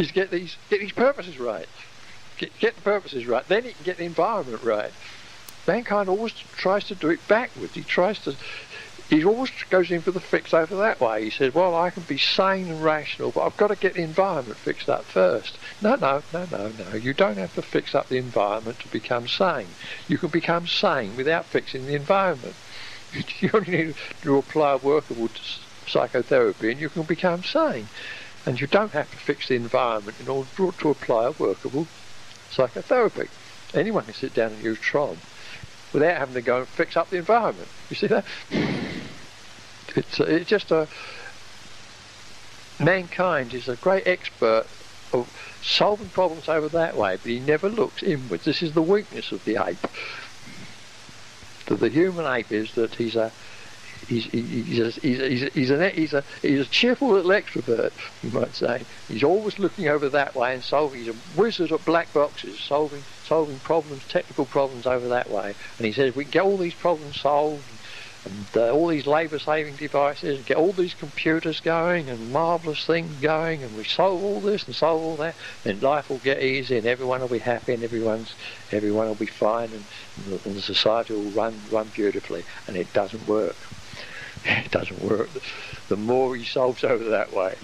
is get these get these purposes right. Get, get the purposes right. Then he can get the environment right. Mankind always tries to do it backwards. He tries to he always goes in for the fix over that way. He says, well, I can be sane and rational, but I've got to get the environment fixed up first. No, no, no, no, no. You don't have to fix up the environment to become sane. You can become sane without fixing the environment. You only need to apply workable psychotherapy and you can become sane. And you don't have to fix the environment in order to apply a workable psychotherapy. Anyone can sit down and use TROM without having to go and fix up the environment. You see that? It's, uh, it's just a mankind is a great expert of solving problems over that way, but he never looks inwards. This is the weakness of the ape. That the human ape is that he's a he's he's a, he's a, he's a, he's a, he's a, cheerful little extrovert, you might say. He's always looking over that way and solving. He's a wizard at black boxes, solving solving problems, technical problems over that way. And he says we can get all these problems solved and uh, all these labour-saving devices, and get all these computers going and marvellous things going, and we solve all this and solve all that, then life will get easy, and everyone will be happy, and everyone's everyone will be fine, and, and the society will run run beautifully. And it doesn't work. It doesn't work. The more he solves over that way,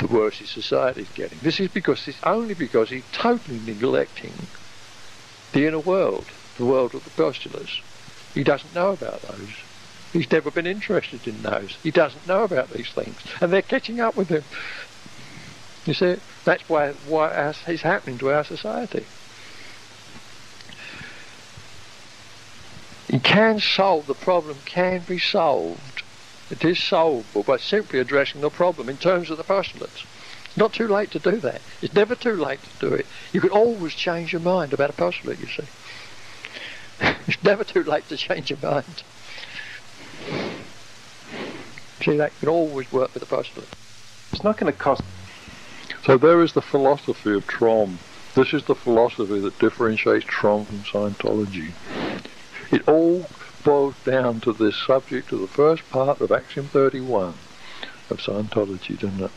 the worse his society is getting. This is because it's only because he's totally neglecting the inner world, the world of the postulates. He doesn't know about those. He's never been interested in those. He doesn't know about these things. And they're catching up with him. You see, that's why, why it's happening to our society. You can solve, the problem can be solved. It is solvable by simply addressing the problem in terms of the postulates. It's not too late to do that. It's never too late to do it. You can always change your mind about a postulate, you see. it's never too late to change your mind. See, that can always work with a postulate. It's not going to cost. So there is the philosophy of Trom. This is the philosophy that differentiates Trom from Scientology. It all boils down to this subject of the first part of Axiom 31 of Scientology, doesn't it?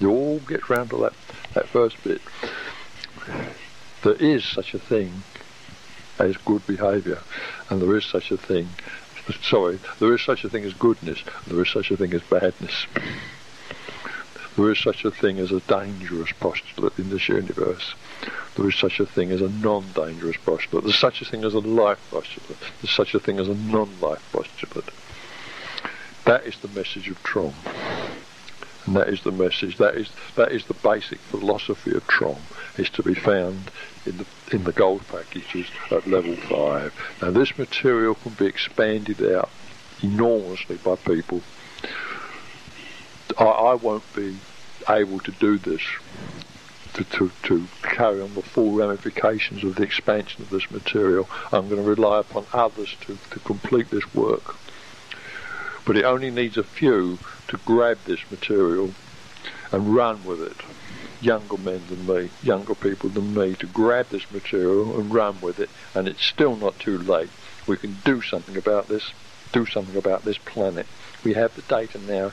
You all get round to that, that first bit. There is such a thing as good behaviour, and there is such a thing. Sorry, there is such a thing as goodness. There is such a thing as badness. There is such a thing as a dangerous postulate in this universe. There is such a thing as a non-dangerous postulate. There's such a thing as a life postulate. There's such a thing as a non-life postulate. That is the message of Trom. And that is the message. That is that is the basic philosophy of TROM. Is to be found in the in the goals packages at level five. Now this material can be expanded out enormously by people. I, I won't be able to do this to, to, to carry on the full ramifications of the expansion of this material. I'm going to rely upon others to, to complete this work. But it only needs a few to grab this material and run with it. Younger men than me, younger people than me, to grab this material and run with it, and it's still not too late. We can do something about this, do something about this planet. We have the data now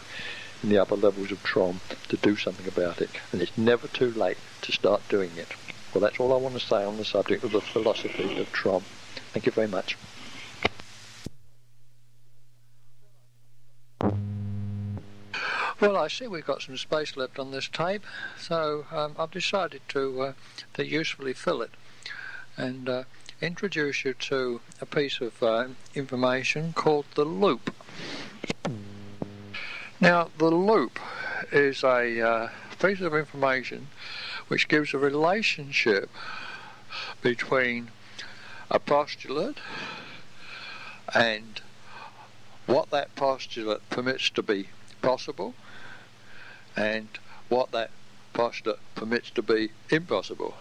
in the upper levels of TROM to do something about it, and it's never too late to start doing it. Well, that's all I want to say on the subject of the philosophy of TROM. Thank you very much. Well, I see we've got some space left on this tape, so um, I've decided to uh, to usefully fill it and uh, introduce you to a piece of uh, information called the loop. Now, the loop is a uh, piece of information which gives a relationship between a postulate and what that postulate permits to be possible and what that postulate permits to be impossible.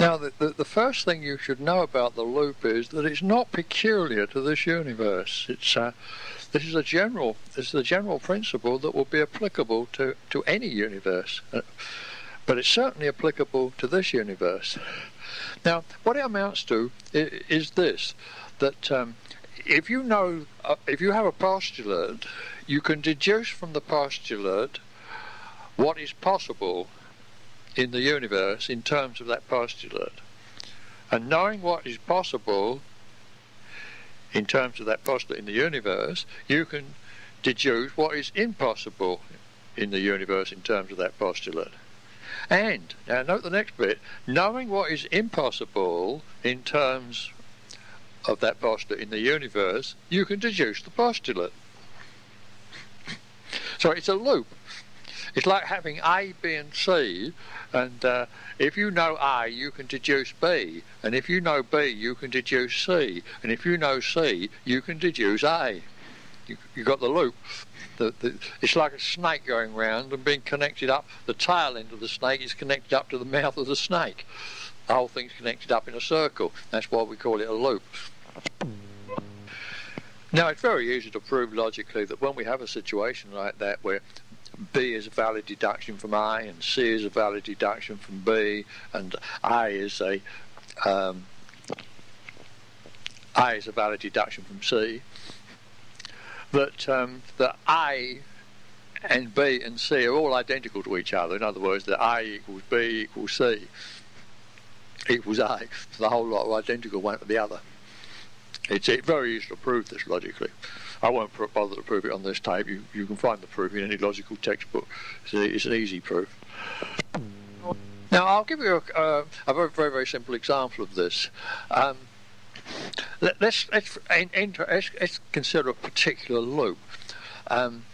Now, the, the, the, first thing you should know about the loop is that it's not peculiar to this universe. It's uh, this is a general this is a general principle that will be applicable to, to any universe. Uh, but it's certainly applicable to this universe. Now, what it amounts to is, is this that um, if you know, uh, if you have a postulate, you can deduce from the postulate what is possible in the universe in terms of that postulate. And knowing what is possible in terms of that postulate in the universe, you can deduce what is impossible in the universe in terms of that postulate. And, now note the next bit, knowing what is impossible in terms of that postulate in the universe, you can deduce the postulate. so it's a loop. It's like having A, B, and C, and uh, if you know A, you can deduce B, and if you know B, you can deduce C, and if you know C, you can deduce A. You, you got the loop. The, the, it's like a snake going round and being connected up. The tail end of the snake is connected up to the mouth of the snake. The whole thing's connected up in a circle. That's why we call it a loop. Now, it's very easy to prove logically that when we have a situation like that where B is a valid deduction from A, and C is a valid deduction from B, and A is a um, A is a valid deduction from C. That um, that A and B and C are all identical to each other. In other words, that A equals B equals C equals A. So the whole lot are identical one to the other. It's very easy to prove this logically. I won't bother to prove it on this tape. You, you can find the proof in any logical textbook. It's, a, it's an easy proof. Now, I'll give you a, uh, a very, very, very simple example of this. Um, let, us let's, enter, let's, let's, consider a particular loop. Um,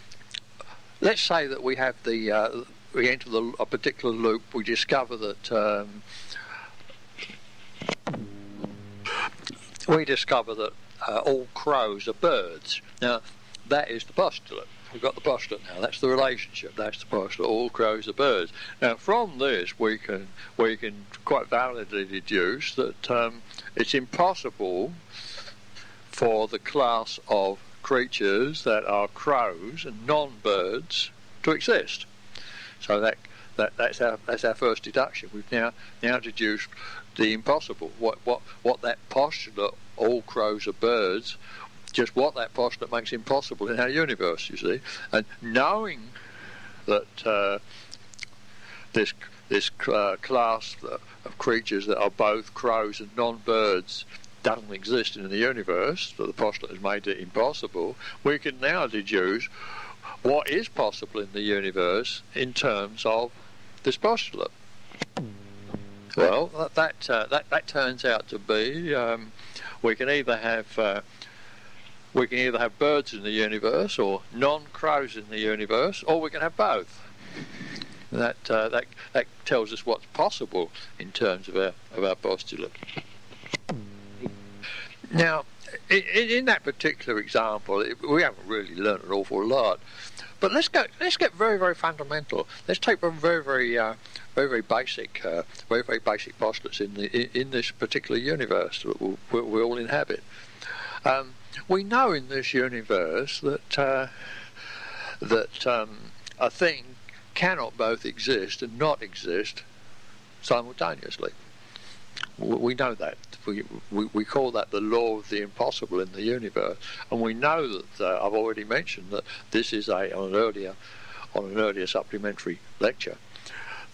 let's say that we have the uh, we enter the, a particular loop. We discover that um, we discover that uh, all crows are birds. Now, that is the postulate. We've got the postulate now. That's the relationship. That's the postulate. All crows are birds. Now, from this, we can we can quite validly deduce that um, it's impossible for the class of creatures that are crows and non-birds to exist. So that, that that's our that's our first deduction. We've now now deduced the impossible. What what what that postulate all crows are birds, just what that postulate makes impossible in our universe, you see. And knowing that uh, this this uh, class of creatures that are both crows and non-birds doesn't exist in the universe, so the postulate has made it impossible, we can now deduce what is possible in the universe in terms of this postulate. Well, that that, uh, that, that turns out to be um, we can either have uh, we can either have birds in the universe or non-crows in the universe, or we can have both. That uh, that that tells us what's possible in terms of our of our postulate. Now, in, in that particular example, it, we haven't really learned an awful lot. But let's go. Let's get very, very fundamental. Let's take a very, very, uh, very, very basic, uh, very, very basic postulates in the in, in this particular universe that we, we all inhabit. Um, we know in this universe that uh, that um, a thing cannot both exist and not exist simultaneously. We know that. We, we, we, call that the law of the impossible in the universe, and we know that uh, I've already mentioned that this is a on an earlier on an earlier supplementary lecture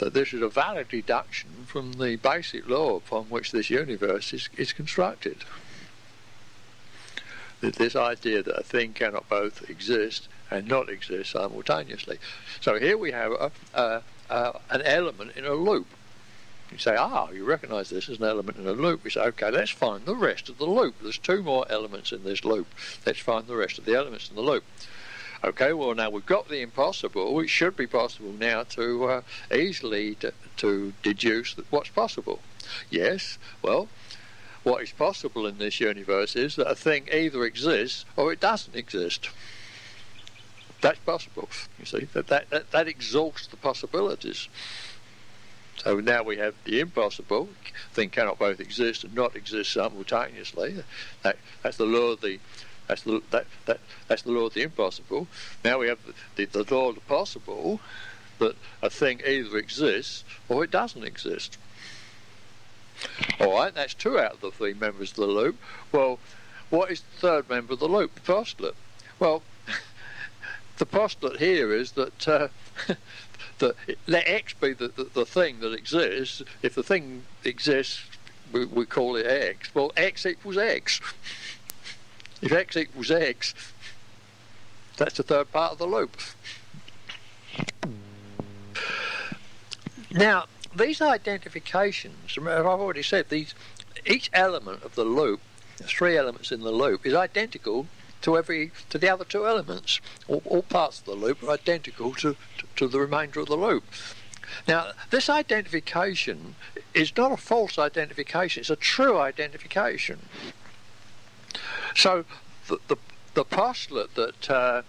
that this is a valid deduction from the basic law upon which this universe is, is constructed. That This idea that a thing cannot both exist and not exist simultaneously. So here we have a, a, a, an element in a loop. You say, ah, you recognize this as an element in a loop. We say, okay, let's find the rest of the loop. There's two more elements in this loop. Let's find the rest of the elements in the loop. Okay, well, now we've got the impossible. It should be possible now to uh, easily to, to deduce what's possible. Yes, well, what is possible in this universe is that a thing either exists or it doesn't exist. That's possible. You see, that, that, that, that exhausts the possibilities. So now we have the impossible. Thing cannot both exist and not exist simultaneously. That, that's the law of the that's the that, that that's the law of the impossible. Now we have the, the, the law of the possible that a thing either exists or it doesn't exist. All right, that's two out of the three members of the loop. Well, what is the third member of the loop? The postulate. Well, the postulate here is that uh, let X be the, the, the, thing that exists. If the thing exists, we, we call it X. Well, X equals X. if X equals X, that's the third part of the loop. Now, these identifications, I've already said, these each element of the loop, three elements in the loop, is identical to every to the other two elements. All, all parts of the loop are identical to, to, to the remainder of the loop. Now, this identification is not a false identification, it's a true identification. So, the, the, the postulate that uh,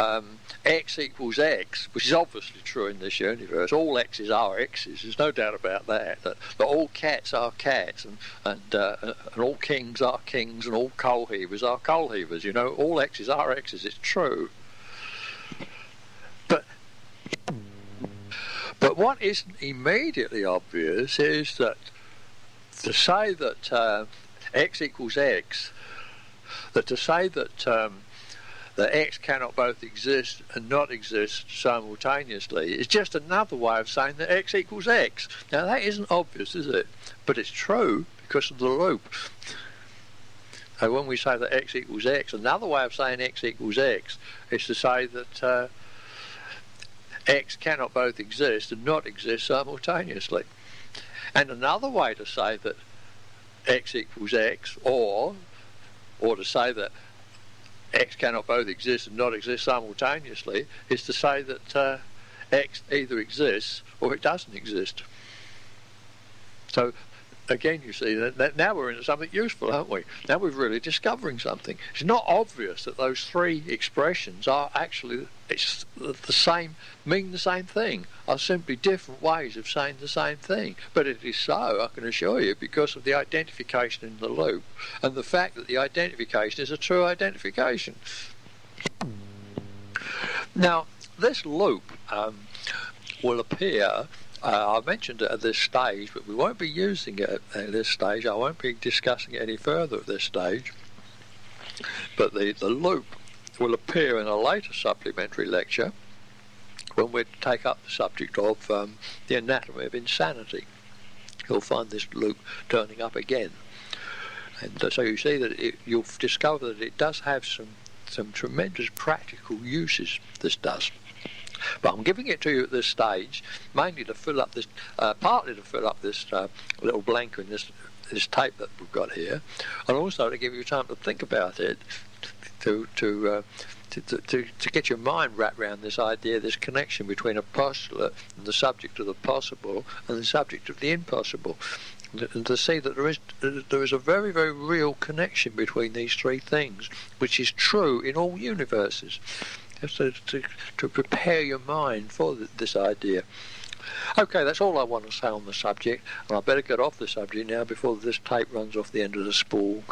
um, x equals x, which is obviously true in this universe. All x's are x's. There's no doubt about that. That, that all cats are cats, and and, uh, and all kings are kings, and all coal heavers are coal heavers. You know, all x's are x's. It's true. But but what isn't immediately obvious is that to say that uh, x equals x, that to say that um, that X cannot both exist and not exist simultaneously is just another way of saying that X equals X. Now that isn't obvious, is it? But it's true because of the loop. So when we say that X equals X, another way of saying X equals X is to say that uh, X cannot both exist and not exist simultaneously. And another way to say that X equals X, or or to say that X cannot both exist and not exist simultaneously is to say that uh, X either exists or it doesn't exist. So again, you see that, that, now we're into something useful, aren't we? Now we're really discovering something. It's not obvious that those three expressions are actually it's the same, mean the same thing, are simply different ways of saying the same thing. But it is so, I can assure you, because of the identification in the loop and the fact that the identification is a true identification. Now, this loop um, will appear uh, I mentioned it at this stage, but we won't be using it at this stage. I won't be discussing it any further at this stage. But the, the loop will appear in a later supplementary lecture when we take up the subject of um, the anatomy of insanity. You'll find this loop turning up again. And uh, so you see that it, you'll discover that it does have some, some tremendous practical uses, this does. But I'm giving it to you at this stage, mainly to fill up this, uh, partly to fill up this uh, little blank in this this tape that we've got here, and also to give you time to think about it, to to uh, to, to, to get your mind wrapped around this idea, this connection between a postulate and the subject of the possible and the subject of the impossible. And to see that there is there is a very very real connection between these three things, which is true in all universes. Just to, to, prepare your mind for this idea. Okay, that's all I want to say on the subject, and I better get off the subject now before this tape runs off the end of the spool.